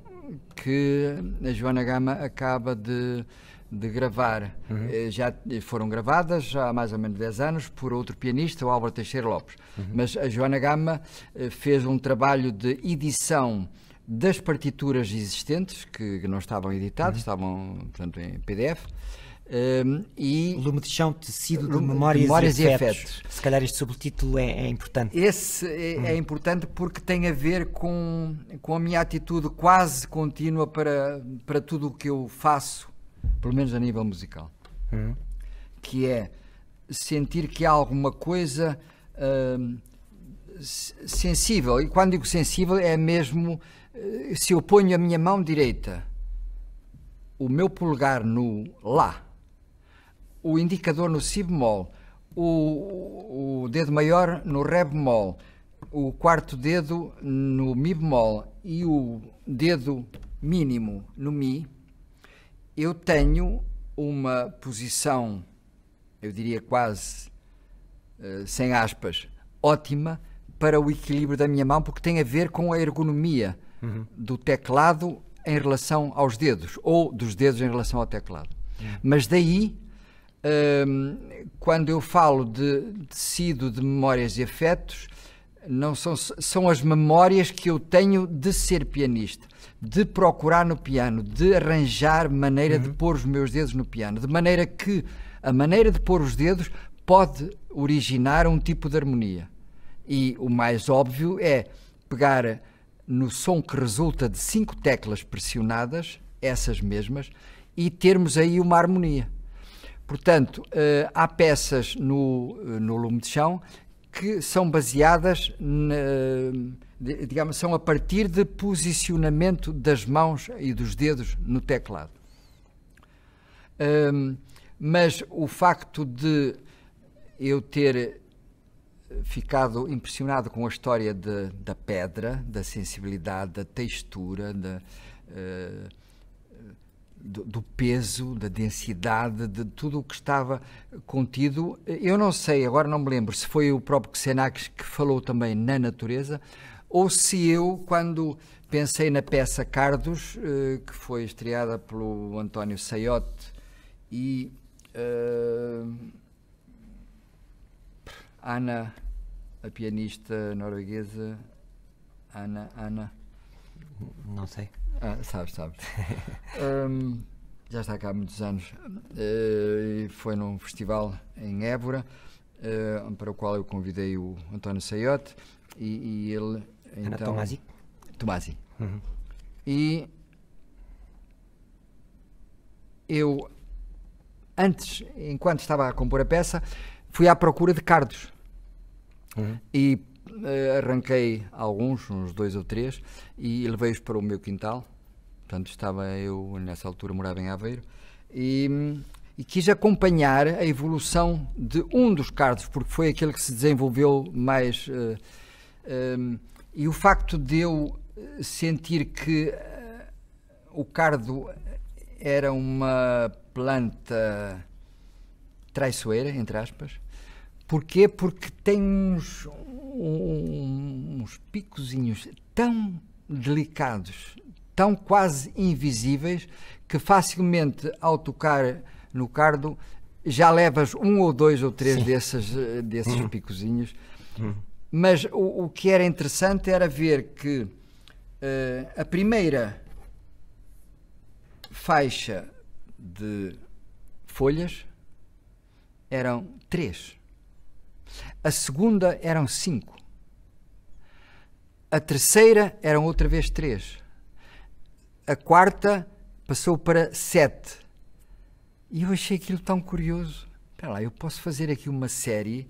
que a Joana Gama acaba de, de gravar. Uhum. Eh, já foram gravadas há mais ou menos 10 anos por outro pianista, o Álvaro Teixeira Lopes. Uhum. Mas a Joana Gama eh, fez um trabalho de edição das partituras existentes, que não estavam editadas, uhum. estavam, portanto, em PDF, um, e Lume de chão, tecido de memórias, memórias e, afetos. e, afetos. Se calhar este subtítulo é, é importante. Esse é, hum. é, importante porque tem a ver com, com a minha atitude quase contínua para, para tudo o que eu faço, pelo menos a nível musical. Hum. Que é sentir que há alguma coisa hum, sensível. E quando digo sensível, é mesmo eh, se eu ponho a minha mão direita, o meu polegar no Lá o indicador no si bemol, o, o dedo maior no ré bemol, o quarto dedo no mi bemol e o dedo mínimo no mi, eu tenho uma posição, eu diria quase uh, sem aspas, ótima para o equilíbrio da minha mão, porque tem a ver com a ergonomia uhum. do teclado em relação aos dedos, ou dos dedos em relação ao teclado. Uhum. Mas daí quando eu falo de tecido de memórias e afetos, não são, são as memórias que eu tenho de ser pianista, de procurar no piano, de arranjar maneira uhum. de pôr os meus dedos no piano, de maneira que a maneira de pôr os dedos pode originar um tipo de harmonia. E o mais óbvio é pegar no som que resulta de cinco teclas pressionadas, essas mesmas, e termos aí uma harmonia. Portanto, uh, há peças no, eh, no lume de chão que são baseadas, na, digamos, são a partir de posicionamento das mãos e dos dedos no teclado. Mas o facto de eu ter ficado impressionado com a história de, da pedra, da sensibilidade, da textura, da, uh, do, do, peso, da densidade, de tudo o que estava contido. Eu não sei, agora não me lembro se foi o próprio Xenax que falou também na natureza ou se eu, quando pensei na peça Cardos, eh, que foi estreada pelo António Saiote e uh, Ana, a pianista norueguesa, Ana, Ana. Não sei. Ah, sabes, sabes. *laughs* um, já está cá há muitos anos. Uh, foi num festival em Évora, uh, para o qual eu convidei o António Saiote e, e ele. Ana então, Tomasi? Tomasi. Uhum. E eu, antes, enquanto estava a compor a peça, fui à procura de cardos. Uhum. E uh, arranquei alguns, uns dois ou três, e levei-os para o meu quintal portanto estava eu nessa altura morava em Aveiro e, e quis acompanhar a evolução de um dos cardos porque foi aquele que se desenvolveu mais uh, um, e o facto de eu sentir que uh, o cardo era uma planta traiçoeira, entre aspas. Porquê? Porque tem uns, uns picozinhos tão delicados, tão quase invisíveis, que facilmente ao tocar no cardo já levas um ou dois ou três desses, desses uhum. picozinhos. Uhum. Mas o, o, que era interessante era ver que uh, a primeira faixa de folhas eram três. A segunda eram cinco. A terceira eram outra vez três. A quarta passou para sete. E eu achei aquilo tão curioso. Espera lá, eu posso fazer aqui uma série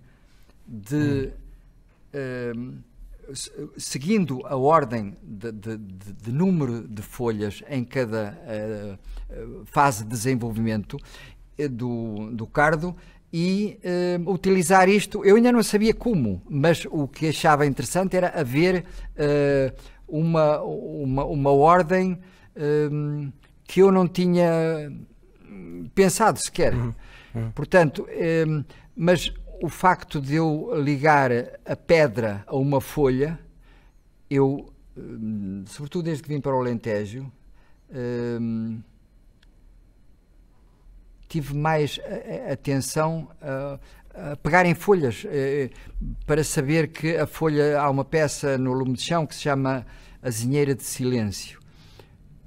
de. Hum. Uh, seguindo a ordem de, de, de, de, número de folhas em cada uh, fase de desenvolvimento eh, do, do cardo e uh, utilizar isto. Eu ainda não sabia como, mas o que achava interessante era haver uh, uma, uma, uma ordem que eu não tinha pensado sequer. Uhum. Uhum. Portanto, mas o facto de eu ligar a pedra a uma folha, eu, sobretudo desde que vim para o Alentejo, tive mais atenção a, a pegar em folhas eh, para saber que a folha há uma peça no lume de chão que se chama azinheira de silêncio.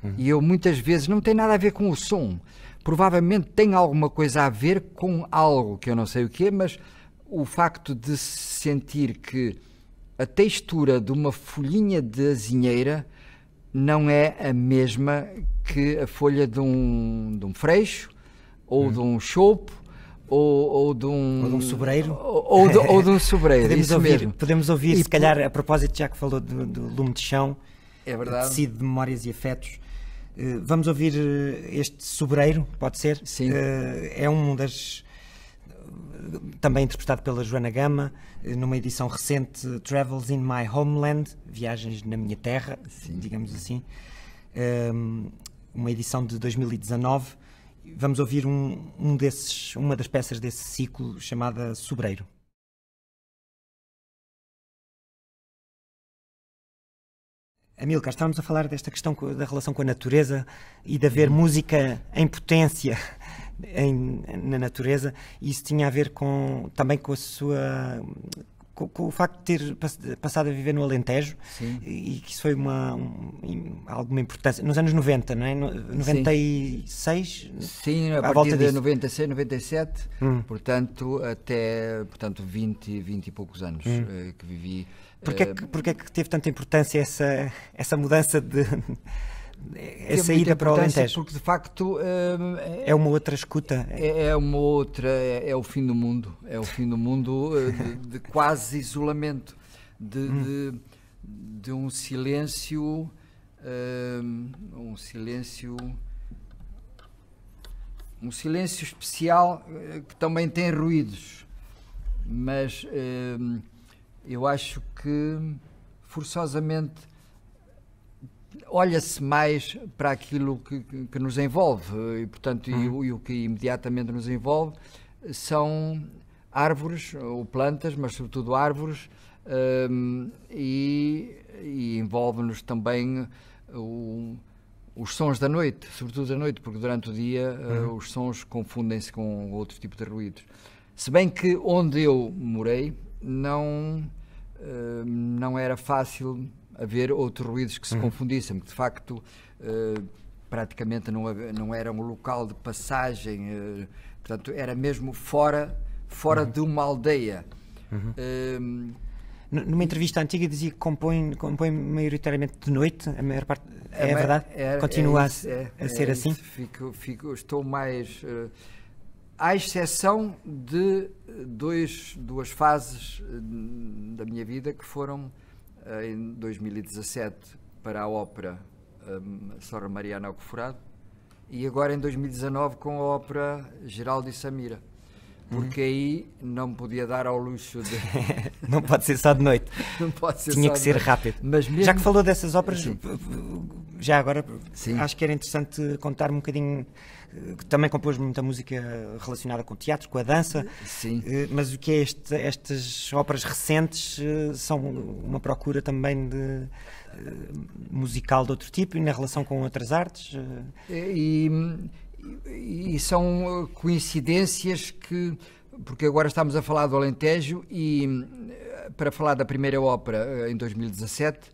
Uhum. E eu muitas vezes não tem nada a ver com o som. Provavelmente tem alguma coisa a ver com algo que eu não sei o que, mas o facto de sentir que a textura de uma folhinha de azinheira não é a mesma que a folha de um, de um freixo ou hum. de um chopo ou, ou, de um, ou de um sobreiro ou, de, ou de um sobreiro podemos ouvir, mesmo. podemos ouvir e se calhar a propósito já que falou do, do lume de chão é verdade. tecido de memórias e afetos eh, vamos ouvir eh, este sobreiro pode ser sim eh, é um das também interpretado pela Joana Gama, numa edição recente, Travels in My Homeland, Viagens na Minha Terra, Sim. digamos assim, ehm, uma edição de 2019. Vamos ouvir um, um desses, uma das peças desse ciclo chamada Sobreiro. Amilcar, estávamos a falar desta questão da relação com a natureza e de haver música em potência em, na natureza, isso tinha a ver com, também com a sua com, com, o facto de ter passado a viver no Alentejo Sim. e que isso foi uma um, alguma importância nos anos 90, não é? 96? Sim, a partir de 96, 97, hum. portanto, até portanto 20, 20 e poucos anos hum. Eh, que vivi. Porquê, é que, porquê que teve tanta importância essa, essa mudança de é saída para o Alentejo. Porque de facto hum, é, é, uma outra escuta. É, é uma outra, é, é, o fim do mundo. É o fim do mundo eh, de, *laughs* de quase isolamento, de, hum. de, de, um silêncio, um, um silêncio, um silêncio especial eh, que também tem ruídos, mas um, eu acho que forçosamente olha-se mais para aquilo que, que, nos envolve e, portanto, uhum. e, e, o que imediatamente nos envolve são árvores ou plantas, mas sobretudo árvores, um, e, e envolve-nos também o, os sons da noite, sobretudo da noite, porque durante o dia uh, uhum. uh, os sons confundem-se com outro tipo de ruídos. Se bem que onde eu morei não, uh, não era fácil haver outros ruídos que se uhum. confundissem, de facto uh, praticamente não, não era um local de passagem, uh, portanto era mesmo fora, fora uhum. de uma aldeia. Uhum. Uh, numa entrevista antiga dizia que compõe, compõe maioritariamente de noite, a maior parte. É, é verdade? É, Continua é, a, a, ser assim? Fico, fico, estou mais. Uh, à exceção de dois, duas fases da minha vida que foram em 2017 para a ópera um, Sora Mariana Alcoforado, e agora em 2019 com a ópera Geraldo e Samira. Porque uhum. aí não podia dar ao luxo de. *laughs* não pode ser só de noite. *laughs* não pode ser Tinha que ser rápido. Mas mesmo... Já que falou dessas óperas, Sim. já agora Sim. acho que era interessante contar um bocadinho. Também compôs muita música relacionada com o teatro, com a dança. Sim. Eh, mas o que é este, estas óperas recentes eh, são uma procura também de eh, musical de outro tipo e na relação com outras artes? E, e são coincidências que porque agora estamos a falar do Alentejo e para falar da primeira ópera em 2017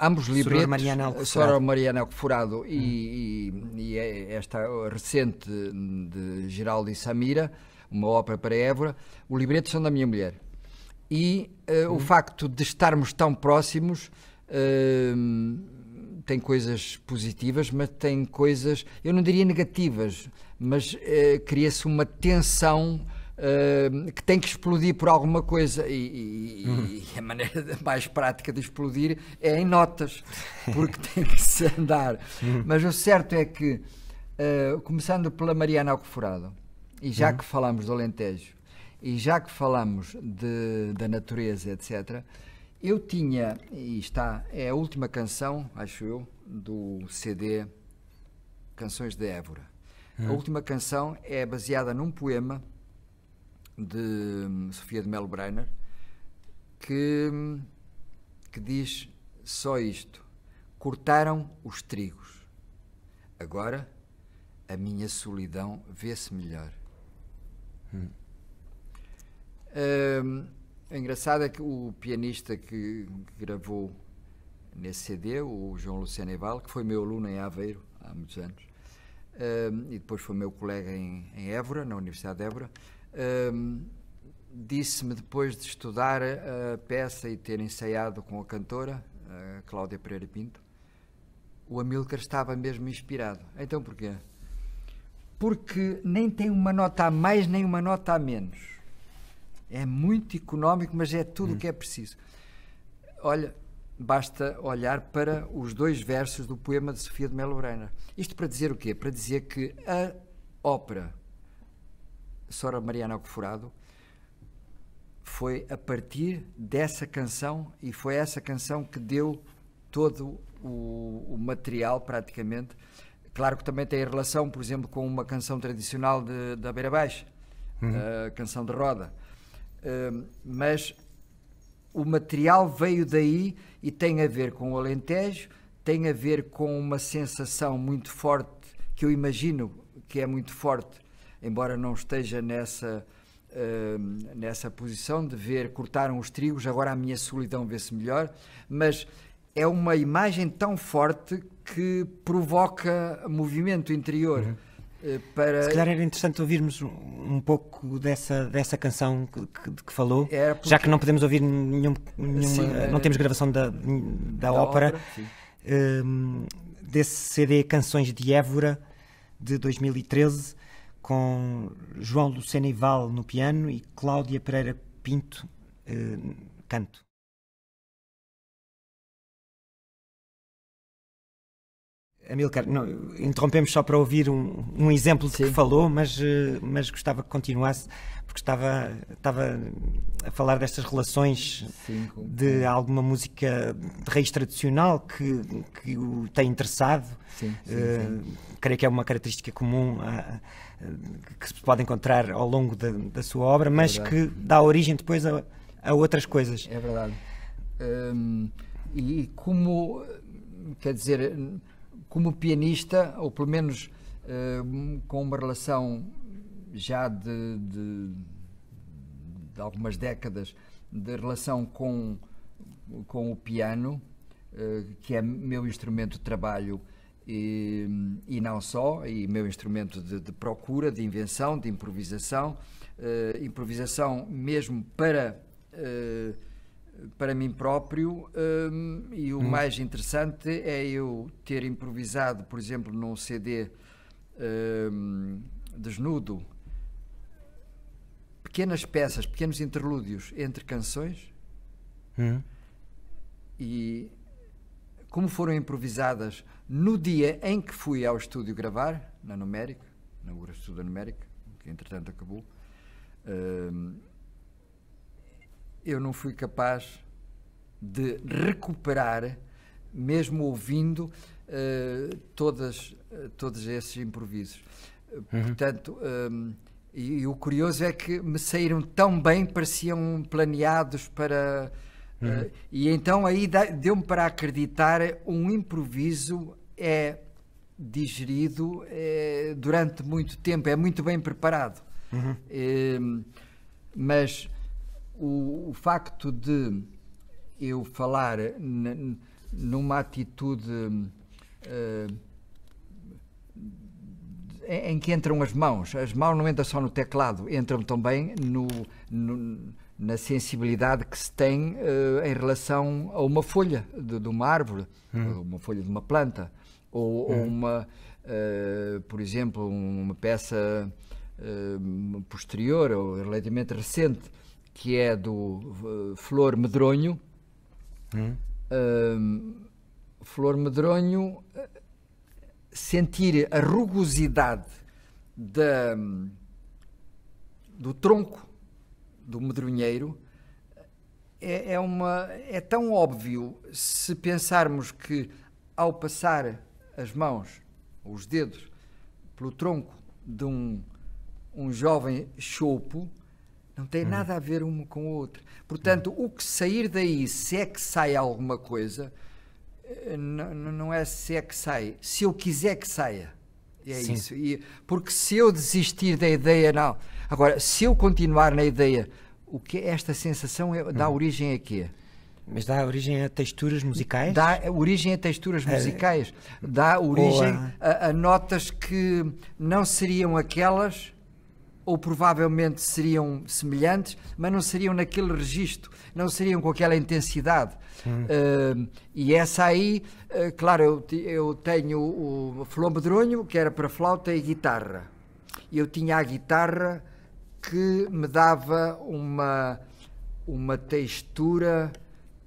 ambos libretos, Soror Mariana Alcoforado e, hum. e, e, é esta recente de Geraldo e Samira, uma ópera para Évora, o libreto são da minha mulher. E uh, hum. o facto de estarmos tão próximos uh, tem coisas positivas, mas tem coisas, eu não diria negativas, mas uh, cria-se uma tensão uh, que tem que explodir por alguma coisa e, e, uhum. e, a maneira *laughs* mais prática de explodir é em notas, porque *laughs* tem que se andar. Uhum. Mas o certo é que, uh, começando pela Mariana Alcoforado, e já uhum. que falamos do Alentejo, e já que falamos de, da natureza, etc., eu tinha, e está, é a última canção, acho eu, do CD Canções de Évora. A uhum. última canção é baseada num poema de hum, Sofia de Melo Breiner que, hum, que diz só isto: cortaram os trigos. Agora a minha solidão vê-se melhor. Hum. Hum, é engraçado é que o pianista que, gravou nesse CD, o João Luciano Eval, que foi meu aluno em Aveiro há muitos anos, hum, e depois foi meu colega em, em Évora, na Universidade de Évora, um, disse-me depois de estudar a peça e ter ensaiado com a cantora, a Cláudia Pereira Pinto, o Amilcar estava mesmo inspirado. Então porquê? Porque nem tem uma nota a mais nem uma nota a menos. É muito económico, mas é tudo o hum. que é preciso. Olha, basta olhar para os dois versos do poema de Sofia de Melo Breiner. Isto para dizer o quê? Para dizer que a ópera Sora Mariana Alcoforado foi a partir dessa canção e foi essa canção que deu todo o, o, material praticamente. Claro que também tem relação, por exemplo, com uma canção tradicional de, da Beira Baixa, uhum. a canção de roda. Mas o material veio daí e tem a ver com o Alentejo, tem a ver com uma sensação muito forte, que eu imagino que é muito forte embora não esteja nessa, uh, nessa posição de ver cortaram os trigos, agora a minha solidão vê-se melhor, mas é uma imagem tão forte que provoca movimento interior. Uhum. Eh, para... Se calhar era interessante ouvirmos um pouco dessa, dessa canção que, que, que falou, porque... já que não podemos ouvir nenhum, nenhuma, sim, não é... temos gravação da, da, da ópera, ópera ehm, desse CD Canções de Évora de 2013 com João Lucena Ival no piano e Cláudia Pereira Pinto eh, canto. Amilcar, não, interrompemos só para ouvir um, um exemplo de Sim. que falou, mas, eh, mas gostava que continuasse, porque estava, estava a falar destas relações Sim, de alguma música de raiz tradicional que, que o tem interessado. Sim, uh, creio que é uma característica comum a, que se pode encontrar ao longo da, da sua obra, é mas que dá origem depois a, a outras coisas. É verdade. Hum, e como, quer dizer, como pianista, ou pelo menos hum, com uma relação já de, de, de, algumas décadas de relação com, com o piano, uh, que é meu instrumento de trabalho e, e não só, e meu instrumento de, de procura, de invenção, de improvisação, uh, improvisação mesmo para, uh, para mim próprio, um, e o hum. mais interessante é eu ter improvisado, por exemplo, num CD um, desnudo, pequenas peças, pequenos interlúdios entre canções. Hum e como foram improvisadas no dia em que fui ao estúdio gravar, na Numérica, na URA Estúdio Numérica, que entretanto acabou, uh, eu não fui capaz de recuperar, mesmo ouvindo uh, todas, uh, todos esses improvisos. Uhum. Portanto, um, e, e, o curioso é que me saíram tão bem, pareciam planeados para. Uhum. Uh, e então aí deu-me para acreditar um improviso é digerido é, durante muito tempo, é muito bem preparado. Uhum. É, mas o, o, facto de eu falar numa atitude uh, em que entram as mãos, as mãos não entram só no teclado, entram também no, no na sensibilidade que se tem uh, em relação a uma folha de, de uma árvore, hum. uma folha de uma planta, ou, hum. ou uma, uh, por exemplo, uma peça posterior ou relativamente recente, que é do Flor Medronho. Hum. Flor Medronho, sentir a rugosidade da, do tronco do medronheiro é, é, uma, é tão óbvio se pensarmos que ao passar as mãos, os dedos, pelo tronco de um, um jovem chopo, não tem uhum. nada a ver uma com a outra. Portanto, o que sair daí, se é que sai alguma coisa, eh, não, não é se é que sai, se eu quiser que saia. É Sim. isso. E, porque se eu desistir da ideia, não. Agora, se eu continuar na ideia, o que é esta sensação é, dá hum. origem a quê? Mas dá origem a texturas musicais? Dá origem a texturas é. musicais. Dá origem a... A, a notas que não seriam aquelas ou provavelmente seriam semelhantes, mas não seriam naquele registro, não seriam com aquela intensidade. Uh, e essa aí, uh, claro, eu, eu tenho o, o Flom que era para flauta e guitarra. Eu tinha a guitarra que me dava uma, uma textura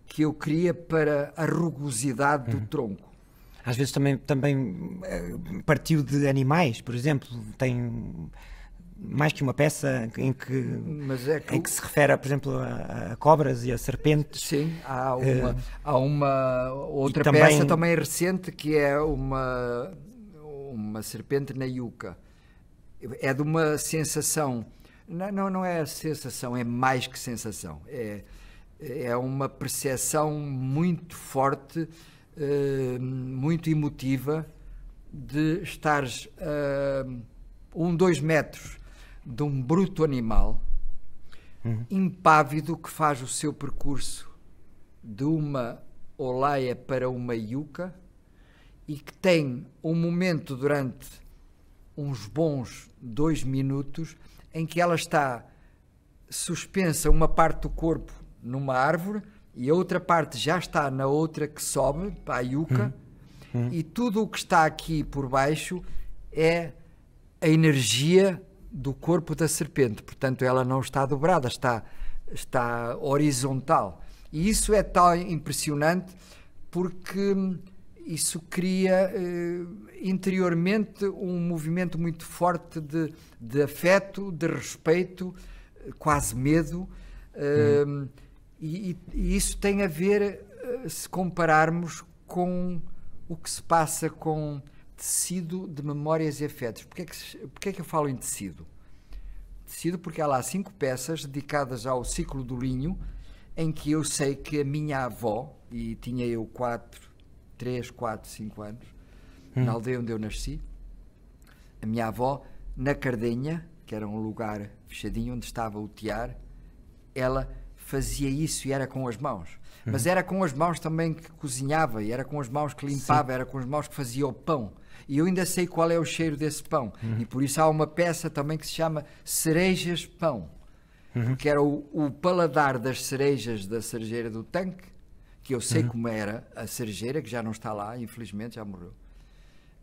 que eu queria para a rugosidade do tronco. Às vezes também, também eh, partiu de animais, por exemplo, tem mais que uma peça em que, é que, em que se refere, por exemplo, a, a, cobras e a serpentes. Sim, há uma, uh, há uma outra também... peça também recente que é uma, uma serpente na yuca. É de uma sensação, não, não, não é sensação, é mais que sensação. É, é uma percepção muito forte, uh, muito emotiva de estares uh, um, dois metros de um bruto animal uhum. impávido que faz o seu percurso de uma olaia para uma yuca e que tem um momento durante uns bons dois minutos em que ela está suspensa uma parte do corpo numa árvore e a outra parte já está na outra que sobe para a yuca uhum. Uhum. e tudo o que está aqui por baixo é a energia do corpo da serpente, portanto ela não está dobrada, está, está horizontal. E isso é tão impressionante porque isso cria eh, interiormente um movimento muito forte de, de afeto, de respeito, quase medo. Hum. e, e, isso tem a ver, eh, se compararmos com o que se passa com tecido de memórias e afetos. Porquê é que, porquê é que eu falo em tecido? Tecido porque há lá cinco peças dedicadas ao ciclo do linho, em que eu sei que a minha avó, e tinha eu quatro, três, quatro, cinco anos, hum. na aldeia onde eu nasci, a minha avó, na Cardenha, que era um lugar fechadinho onde estava o tiar, ela fazia isso e era com as mãos. Mas hum. era com as mãos também que cozinhava, e era com as mãos que limpava, Sim. era com as mãos que fazia o pão e eu ainda sei qual é o cheiro desse pão. Uhum. E por isso há uma peça também que se chama Cerejas Pão, uhum. que era o, o, paladar das cerejas da cerejeira do tanque, que eu sei uhum. como era a cerejeira, que já não está lá, infelizmente já morreu,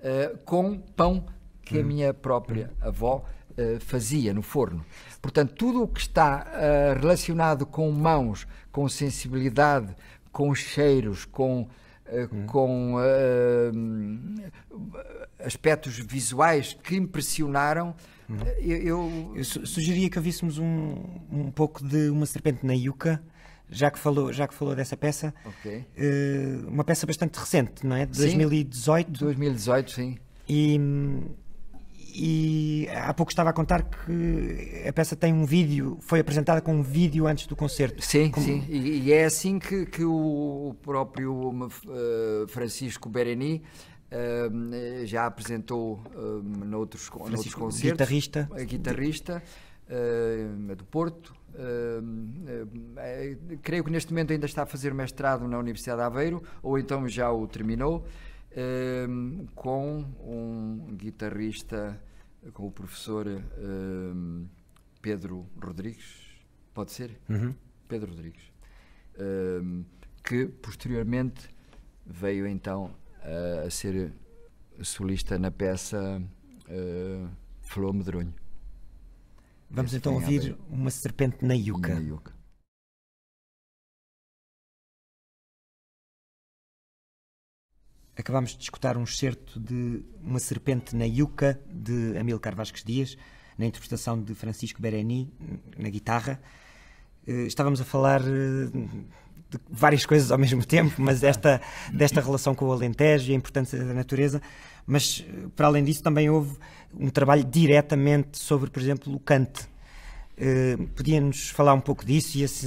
uh, com pão que a uhum. minha própria uhum. avó uh, fazia no forno. Portanto, tudo o que está uh, relacionado com mãos, com sensibilidade, com cheiros, com, uh, com aspectos visuais que impressionaram. Eu, eu... eu sugeria que ouvíssemos um, um pouco de uma serpente na yuca já que falou, já que falou dessa peça, okay. uh, uma peça bastante recente, não é? De 2018. 2018, sim. E, e há pouco estava a contar que a peça tem um vídeo, foi apresentada com um vídeo antes do concerto. Sim, Como... sim. E, e, é assim que, que o próprio uh, Francisco Bereni uh, já apresentou uh, noutros, noutros concertos. Guitarrista. A guitarrista do Porto. creio que neste momento ainda está a fazer mestrado na Universidade de Aveiro, ou então já o terminou um, com um guitarrista, com o professor um, Pedro Rodrigues, pode ser? Uhum. Pedro Rodrigues, um, que posteriormente veio então a, a ser solista na peça uh, Flor Medronho. Vamos então ouvir uma serpente na yuca. Na yuca. Acabámos de escutar um excerto de Uma Serpente na Yuca, de Amílcar Vasques Dias, na interpretação de Francisco Bereni, na guitarra. Eh, estávamos a falar eh, de várias coisas ao mesmo *laughs* tempo, mas esta, desta relação com o Alentejo e a importância da natureza. Mas, eh, para além disso, também houve um trabalho diretamente sobre, por exemplo, o cante Uh, Podia-nos falar um pouco disso e esse,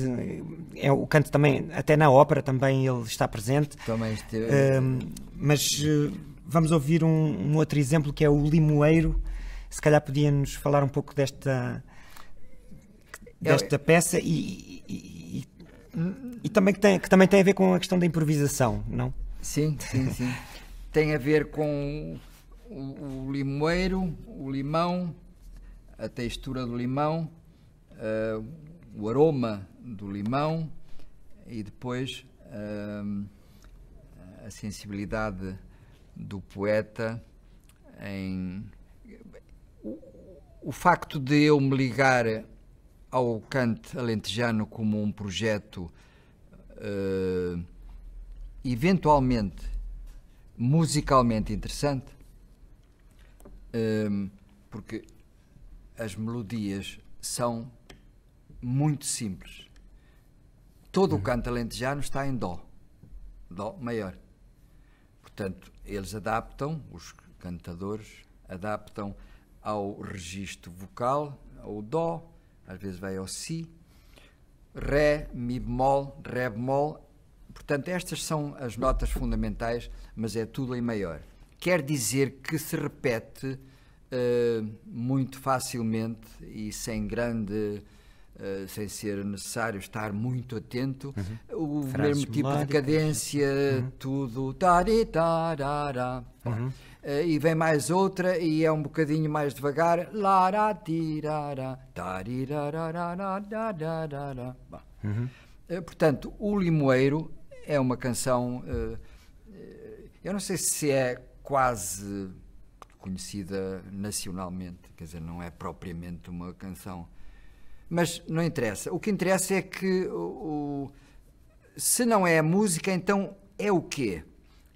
é o canto também, até na ópera também ele está presente. Também esteve. Uh, mas uh, vamos ouvir um, um, outro exemplo que é o Limoeiro. Se calhar podia-nos falar um pouco desta, desta peça e, e, e, e, também que, tem, que também tem a ver com a questão da improvisação, não? Sim, sim, sim. tem a ver com o, o limoeiro, o limão, a textura do limão uh, o aroma do limão e depois uh, a sensibilidade do poeta em o, o, facto de eu me ligar ao canto alentejano como um projeto uh, eventualmente musicalmente interessante porque as melodias são muito simples. Todo o uhum. canto alentejano está em Dó, Dó maior. Portanto, eles adaptam, os cantadores adaptam ao registro vocal, ao Dó, às vezes vai ao Si, Ré, Mi bemol, Ré bemol. Portanto, estas são as notas fundamentais, mas é tudo em maior. Quer dizer que se repete uh, muito facilmente e sem grande Uh, sem ser necessário estar muito atento, uhum. o mesmo tipo de cadência, uhum. tudo. Tari, uhum. uh, e vem mais outra e é um bocadinho mais devagar. Lara, tirara, uhum. uh, Portanto, O Limoeiro é uma canção. eu não sei se é quase conhecida nacionalmente, quer dizer, não é propriamente uma canção mas não interessa. O que interessa é que o, se não é a música, então é o quê?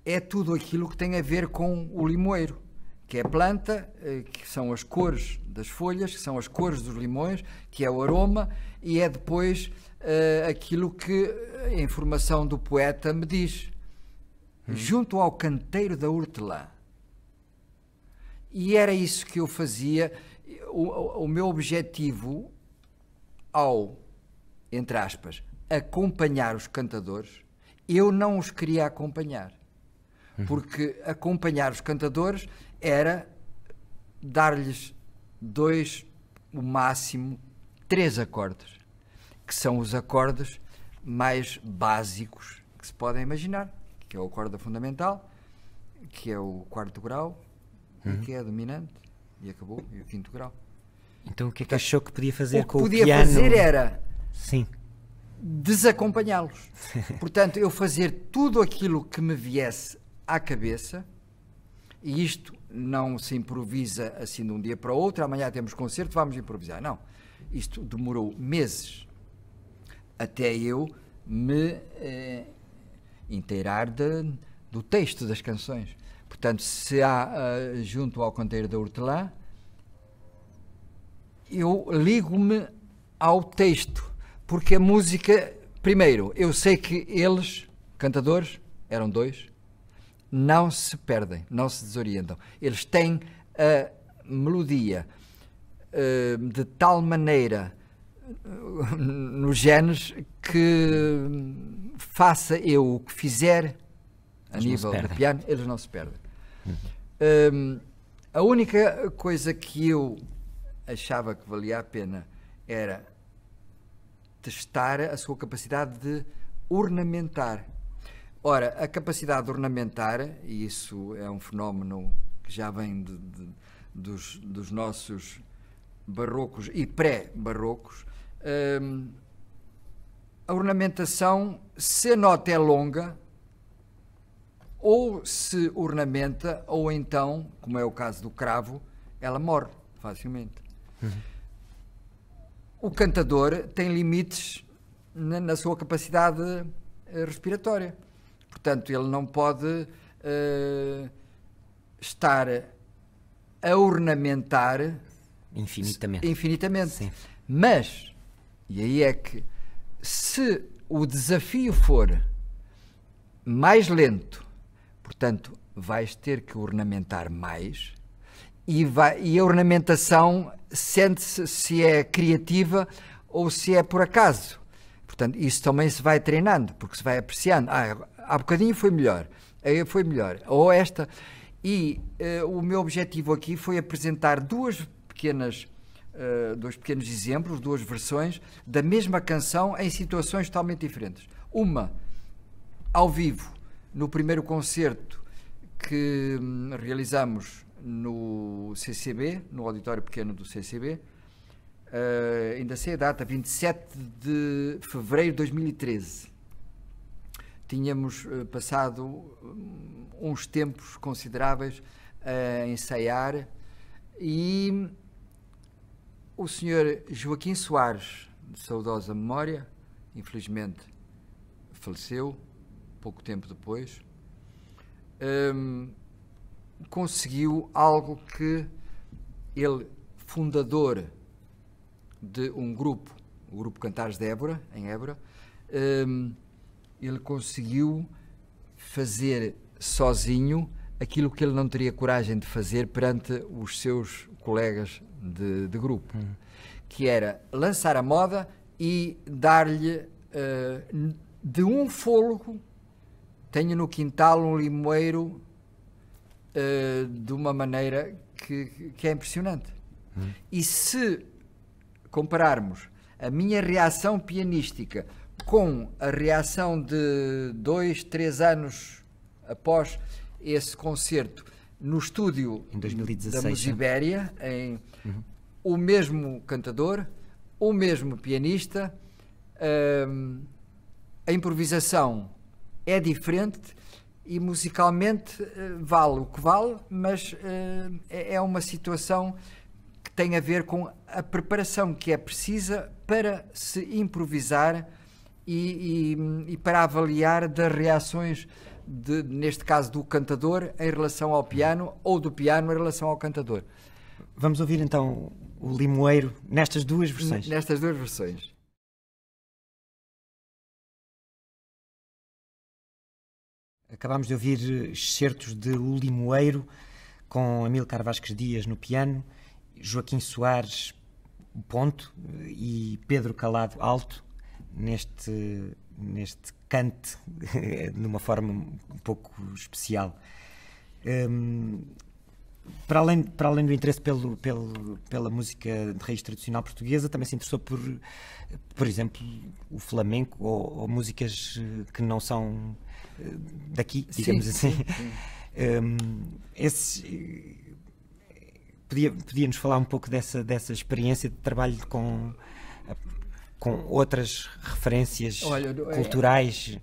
É tudo aquilo que tem a ver com o limoeiro, que é a planta, eh, que são as cores das folhas, que são as cores dos limões, que é o aroma, e é depois uh, aquilo que a informação do poeta me diz. Hum. Junto ao canteiro da hortelã. E era isso que eu fazia. O, o meu objetivo ao, entre aspas, acompanhar os cantadores, eu não os queria acompanhar. Uhum. Porque acompanhar os cantadores era dar-lhes dois, o máximo, três acordes, que são os acordes mais básicos que se podem imaginar, que é o acorde fundamental, que é o quarto grau, uhum. que é a dominante, e acabou, e o quinto grau. Então o que é que achou que podia fazer com o piano? O que podia fazer era Sim. desacompanhá-los. *laughs* Portanto, eu fazer tudo aquilo que me viesse à cabeça, e isto não se improvisa assim de um dia para o outro, amanhã temos concerto, vamos improvisar. Não. Isto demorou meses até eu me eh, inteirar de, do texto das canções. Portanto, se há uh, junto ao canteiro da Hortelã, eu ligo-me ao texto, porque a música, primeiro, eu sei que eles, cantadores, eram dois, não se perdem, não se desorientam. Eles têm a melodia uh, de tal maneira uh, nos genes que faça eu o que fizer a eles nível de piano, eles não se perdem. Uhum. a única coisa que eu achava que valia a pena era testar a sua capacidade de ornamentar. Ora, a capacidade de ornamentar, e isso é um fenómeno que já vem de, de, dos, dos, nossos barrocos e pré-barrocos, hum, a ornamentação, se a nota é longa, ou se ornamenta, ou então, como é o caso do cravo, ela morre facilmente. Uhum. O cantador tem limites na, na, sua capacidade eh, respiratória. Portanto, ele não pode uh, estar a ornamentar infinitamente. infinitamente. Sim. Mas, e aí é que, se o desafio for mais lento, portanto, vais ter que ornamentar mais, e, vai, e a ornamentação sente-se se é criativa ou se é por acaso. Portanto, isso também se vai treinando, porque se vai apreciando. Ah, há bocadinho foi melhor, aí foi melhor, ou esta. E uh, o meu objetivo aqui foi apresentar duas pequenas, uh, dois pequenos exemplos, duas versões da mesma canção em situações totalmente diferentes. Uma ao vivo, no primeiro concerto que hum, realizamos no CCB, no auditório pequeno do CCB. Uh, eh, ainda sei a data, 27 de fevereiro de 2013. Tínhamos uh, passado um, uns tempos consideráveis a ensaiar e o senhor Joaquim Soares, de saudosa memória, infelizmente faleceu pouco tempo depois. Um, conseguiu algo que ele, fundador de um grupo, o Grupo Cantares de Évora, em Évora, um, ele conseguiu fazer sozinho aquilo que ele não teria coragem de fazer perante os seus colegas de, de grupo, hum. que era lançar a moda e dar-lhe uh, de um fôlego. Tenho no quintal um limoeiro uh, de uma maneira que, que é impressionante. Hum. E se compararmos a minha reação pianística com a reação de dois, três anos após esse concerto no estúdio da Musibéria, em uhum. o mesmo cantador, o mesmo pianista, uh, a improvisação é diferente e musicalmente eh, vale o que vale, mas uh, é uma situação que tem a ver com a preparação que é precisa para se improvisar e, e, e para avaliar das reações, de, neste caso do cantador, em relação ao piano ou do piano em relação ao cantador. Vamos ouvir então o Limoeiro nestas duas versões. Nestas duas versões. Acabámos de ouvir excertos de O Limoeiro, com Amílcar Vasques Dias no piano, Joaquim Soares ponto e Pedro Calado alto neste neste cante *laughs* numa forma um pouco especial. Um, para além para além do interesse pelo, pelo pela música de raiz tradicional portuguesa também se interessou por por exemplo o flamenco ou, ou músicas que não são daqui, digamos sim, assim. Sim. *laughs* Um, esses, podia, podia nos falar um pouco dessa, dessa experiência de trabalho com, com outras referências Olha, é- culturais?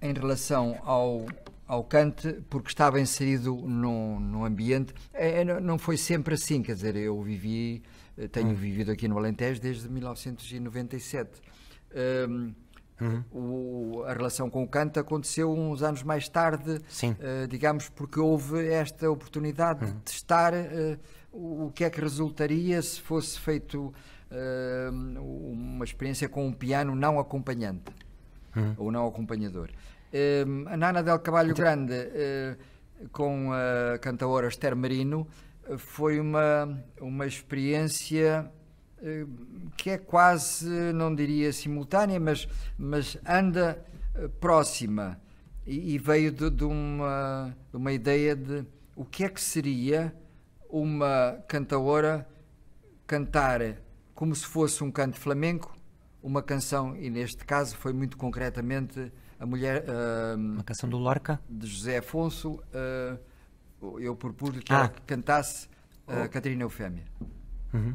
É, em relação ao, ao cante, porque estava inserido num, num ambiente, é, é não foi sempre assim, quer dizer, eu vivi, tenho hum. vivido aqui no Alentejo desde 1997. Um, Uhum. O, a relação com o canto aconteceu uns anos mais tarde, uh, digamos, porque houve esta oportunidade uhum. de testar uh, o que é que resultaria se fosse feito uh, uma experiência com um piano não acompanhante uhum. ou não acompanhador. a Nana del Cabalho então... Grande, com a cantaora Esther Marino, foi uma, uma experiência que é quase, não diria simultânea, mas, mas anda eh, próxima e, e veio de, de, uma, de uma ideia de o que é que seria uma cantaora cantar como se fosse um canto flamenco, uma canção, e neste caso foi muito concretamente a mulher. Uh, uma canção do Lorca? De José Afonso. Uh, eu propus-lhe que ah. ela cantasse a uh, oh. Catarina Eufémia. Uhum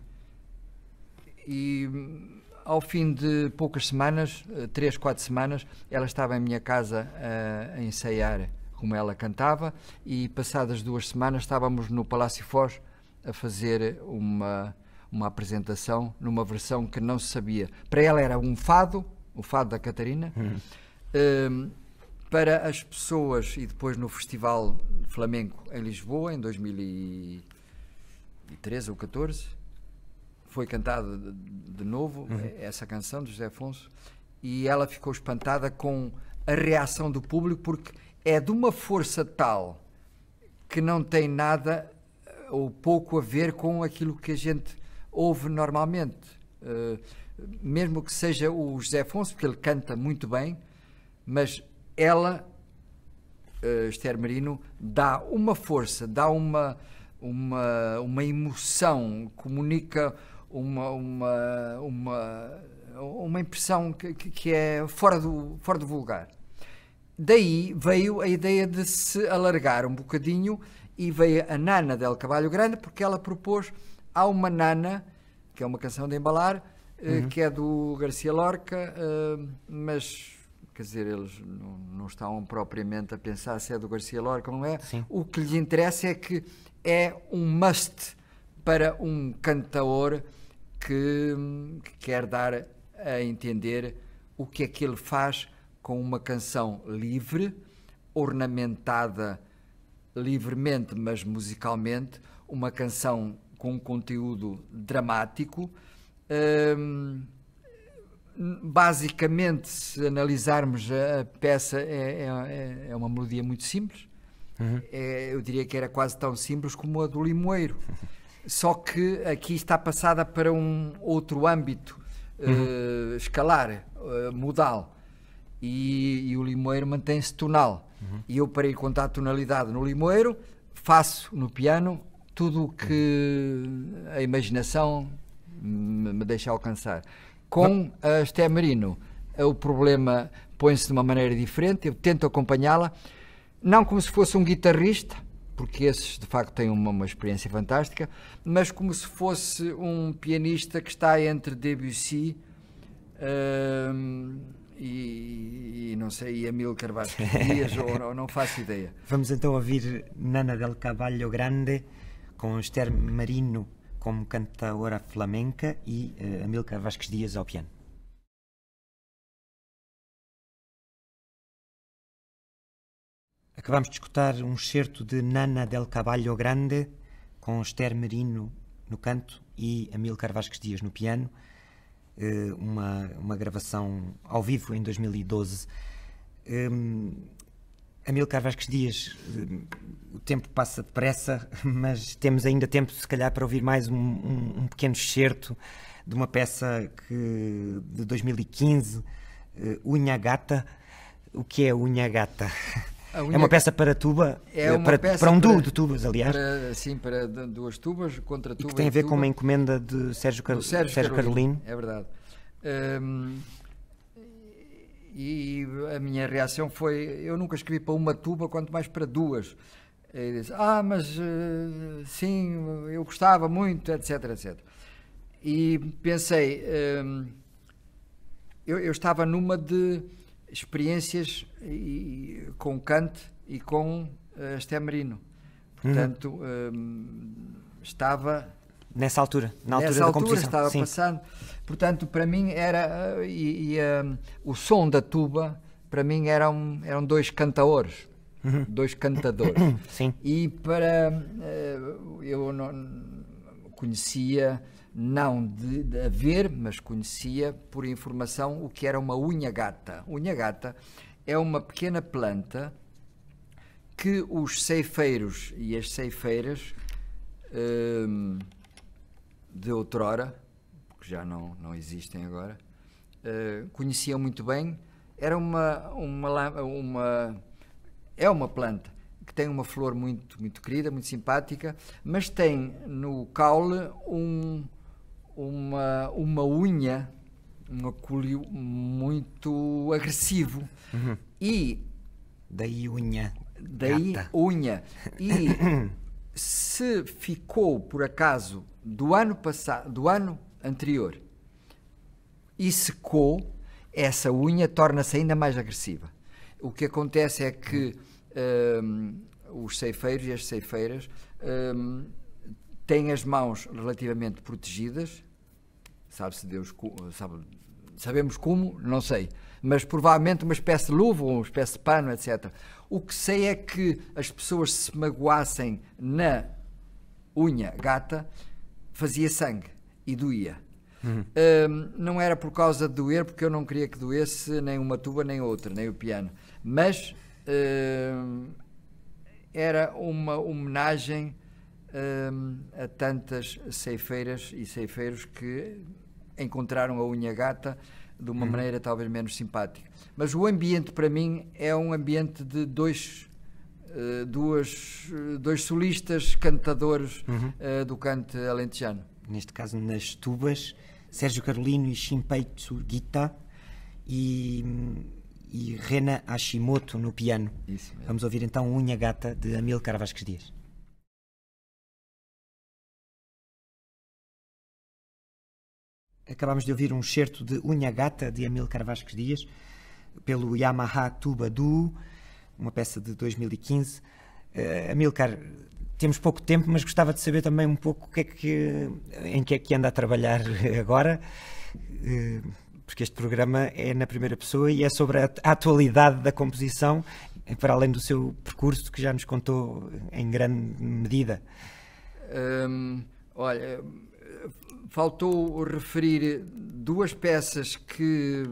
e ao fim de poucas semanas, eh, três, quatro semanas, ela estava em minha casa a, a ensaiar como ela cantava e passadas duas semanas estávamos no Palácio Foz a fazer uma, uma apresentação numa versão que não se sabia. Para ela era um fado, o fado da Catarina. Uhum. Um, para as pessoas, e depois no Festival Flamenco em Lisboa, em 2013 ou 14, foi cantada de, de novo, uhum. Eh, essa canção de José Afonso, e ela ficou espantada com a reação do público, porque é de uma força tal que não tem nada eh, ou pouco a ver com aquilo que a gente ouve normalmente. Uh, mesmo que seja o José Afonso, porque ele canta muito bem, mas ela, uh, Esther Marino, dá uma força, dá uma, uma, uma emoção, comunica uma, uma, uma, uma impressão que, que é fora do, fora do vulgar. Daí veio a ideia de se alargar um bocadinho e veio a Nana del Cabalho Grande, porque ela propôs há uma Nana, que é uma canção de embalar, eh, uhum. que é do Garcia Lorca, eh, mas quer dizer, eles não, não estão propriamente a pensar se é do Garcia Lorca ou não é. Sim. O que lhes interessa é que é um must para um cantaor que, que quer dar a entender o que é que ele faz com uma canção livre, ornamentada livremente, mas musicalmente, uma canção com um conteúdo dramático. Hum, basicamente, se analisarmos a peça, é, é, é uma melodia muito simples. Uhum. É, eu diria que era quase tão simples como a do Limoeiro. *laughs* Só que aqui está passada para um outro âmbito uhum. uh, escalar, uh, modal. E, e, o limoeiro mantém-se tonal. Uhum. E eu, para ir contar a tonalidade no limoeiro, faço no piano tudo o que a imaginação me, me deixa alcançar. Com a Esté Marino, o problema põe-se de uma maneira diferente, eu tento acompanhá-la, não como se fosse um guitarrista, porque esses de facto têm uma, uma, experiência fantástica, mas como se fosse um pianista que está entre Debussy hum, e, e, não sei, e Amílcar Vasquez Dias, *laughs* ou, ou, não faço ideia. Vamos então ouvir Nana del Caballo Grande com Esther Marino como cantora flamenca e uh, Amílcar Vasquez Dias ao piano. Acabamos de escutar um excerto de Nana del Caballo Grande com Esther Merino no canto e Amílcar Vasques Dias no piano, eh, uma, uma gravação ao vivo em 2012. Um, Amílcar Vasques Dias, eh, o tempo passa depressa, *laughs* mas temos ainda tempo, se calhar, para ouvir mais um, um, um pequeno excerto de uma peça que, de 2015, eh, Unha Gata. O que é Unha Gata? *laughs* É uma peça para tuba, é uma para, peça para um duo de tubas, aliás. Para, sim, para duas tubas, contra tuba. E que tem a ver com uma encomenda de Sérgio, Car... Sérgio, Sérgio Carolino. É verdade. Hum, e a minha reação foi: eu nunca escrevi para uma tuba, quanto mais para duas. E disse: Ah, mas uh, sim, eu gostava muito, etc, etc. E pensei: hum, eu, eu estava numa de experiências e, com Kant e com uh, Esté Marino. Portanto, uhum. um, estava Nessa altura, na altura Nessa da altura composição. estava Sim. passando. Portanto, para mim era. eh, E, e, eh, o som da tuba, para mim, eram, eram dois cantaores. Dois cantadores. *coughs* Sim. E para. eh, eu não conhecia, não de, de haver, mas conhecia por informação o que era uma unha gata. Unha gata é uma pequena planta que os ceifeiros e as ceifeiras hum, de outrora, que já não, não existem agora, eh, conheciam muito bem. Era uma, uma, uma é uma planta que tem uma flor muito muito querida, muito simpática, mas tem no caule um, uma uma unha, um aculio muito agressivo e Daí unha. daí gata. unha. E *coughs* se ficou por acaso do ano passado, do ano anterior e secou, essa unha torna-se ainda mais agressiva. O que acontece é que hum, os ceifeiros e as ceifeiras hum, têm as mãos relativamente protegidas, sabe-se Deus, sabe- sabemos como, não sei, mas provavelmente uma espécie de luva uma espécie de pano, etc. O que sei é que as pessoas se magoassem na unha gata, fazia sangue e doía. Hum, não era por causa de doer, porque eu não queria que doesse nem uma tuba nem outra, nem o piano. Mas hum, era uma homenagem hum, a tantas ceifeiras e ceifeiros que encontraram a unha gata de uma maneira talvez menos simpática. Mas o ambiente para mim é um ambiente de dois eh, duas, dois solistas cantadores eh, do canto alentejano. Neste caso, nas tubas, Sérgio Carolino e Shinpei Tsugita e, e Rena Hashimoto no piano. Vamos ouvir então Unha Gata de Amílcar Vasques Dias. Acabámos de ouvir um excerto de Unha Gata de Amílcar Vasques Dias pelo Yamaha Tuba Duo, uma peça de 2015. Uh, Amílcar, temos pouco tempo, mas gostava de saber também um pouco que é que, em que é que anda a trabalhar *laughs* agora, uh, porque este programa é na primeira pessoa e é sobre a, a atualidade da composição, para além do seu percurso que já nos contou em grande medida. Hum, olha, faltou referir duas peças que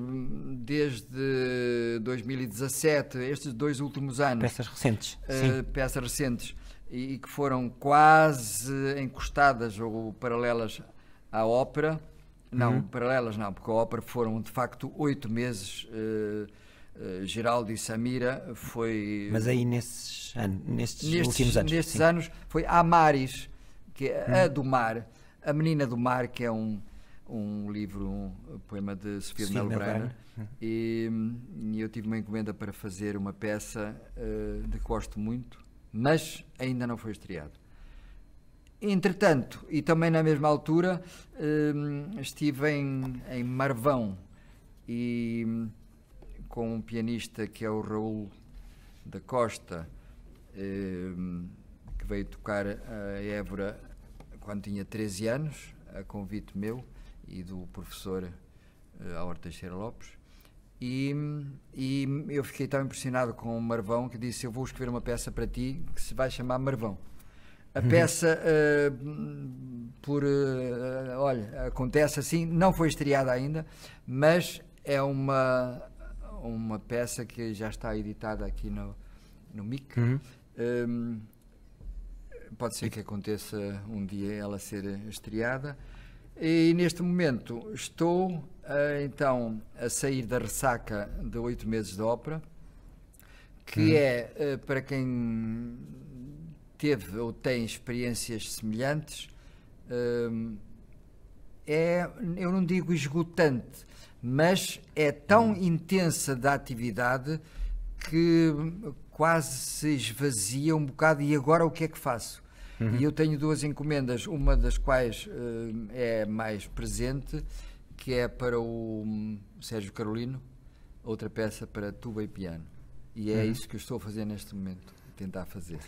desde 2017, estes dois últimos anos, Peças recentes. uh, peças recentes e, e que foram quase encostadas ou paralelas à ópera. Não, paralelas não, porque a ópera foram de facto oito meses. Uh, uh, Geraldo e Samira foi. Mas aí nesses, anos, nestes, nestes, últimos anos. nestes sim. anos foi Amaris, que é a do mar, a menina do mar, que é um, um livro, um poema de Sofia de Melo Brainer. E, e eu tive uma encomenda para fazer uma peça uh, de que gosto muito, mas ainda não foi estreado. Entretanto, e também na mesma altura, hum, estive em, em Marvão e com um pianista que é o Raul da Costa, hum, que veio tocar a Évora quando tinha 13 anos, a convite meu e do professor uh, Aor Teixeira Lopes. E, e eu fiquei tão impressionado com o Marvão que disse: Eu vou escrever uma peça para ti que se vai chamar Marvão. A peça, uh, por. Uh, olha, acontece assim, não foi estreada ainda, mas é uma, uma peça que já está editada aqui no, no MIC. Uhum. Um, pode ser que aconteça um dia ela ser estreada. E neste momento estou uh, então a sair da ressaca de oito meses de ópera, que é uh, para quem teve ou tem experiências semelhantes, uh, é, eu não digo esgotante, mas é tão intensa da atividade que quase se esvazia um bocado. E agora o que é que faço? Uhum. E eu tenho duas encomendas, uma das quais uh, é mais presente, que é para o um, Sérgio Carolino, outra peça para tuba e piano. E é uhum. isso que eu estou a fazer neste momento, tentar fazer.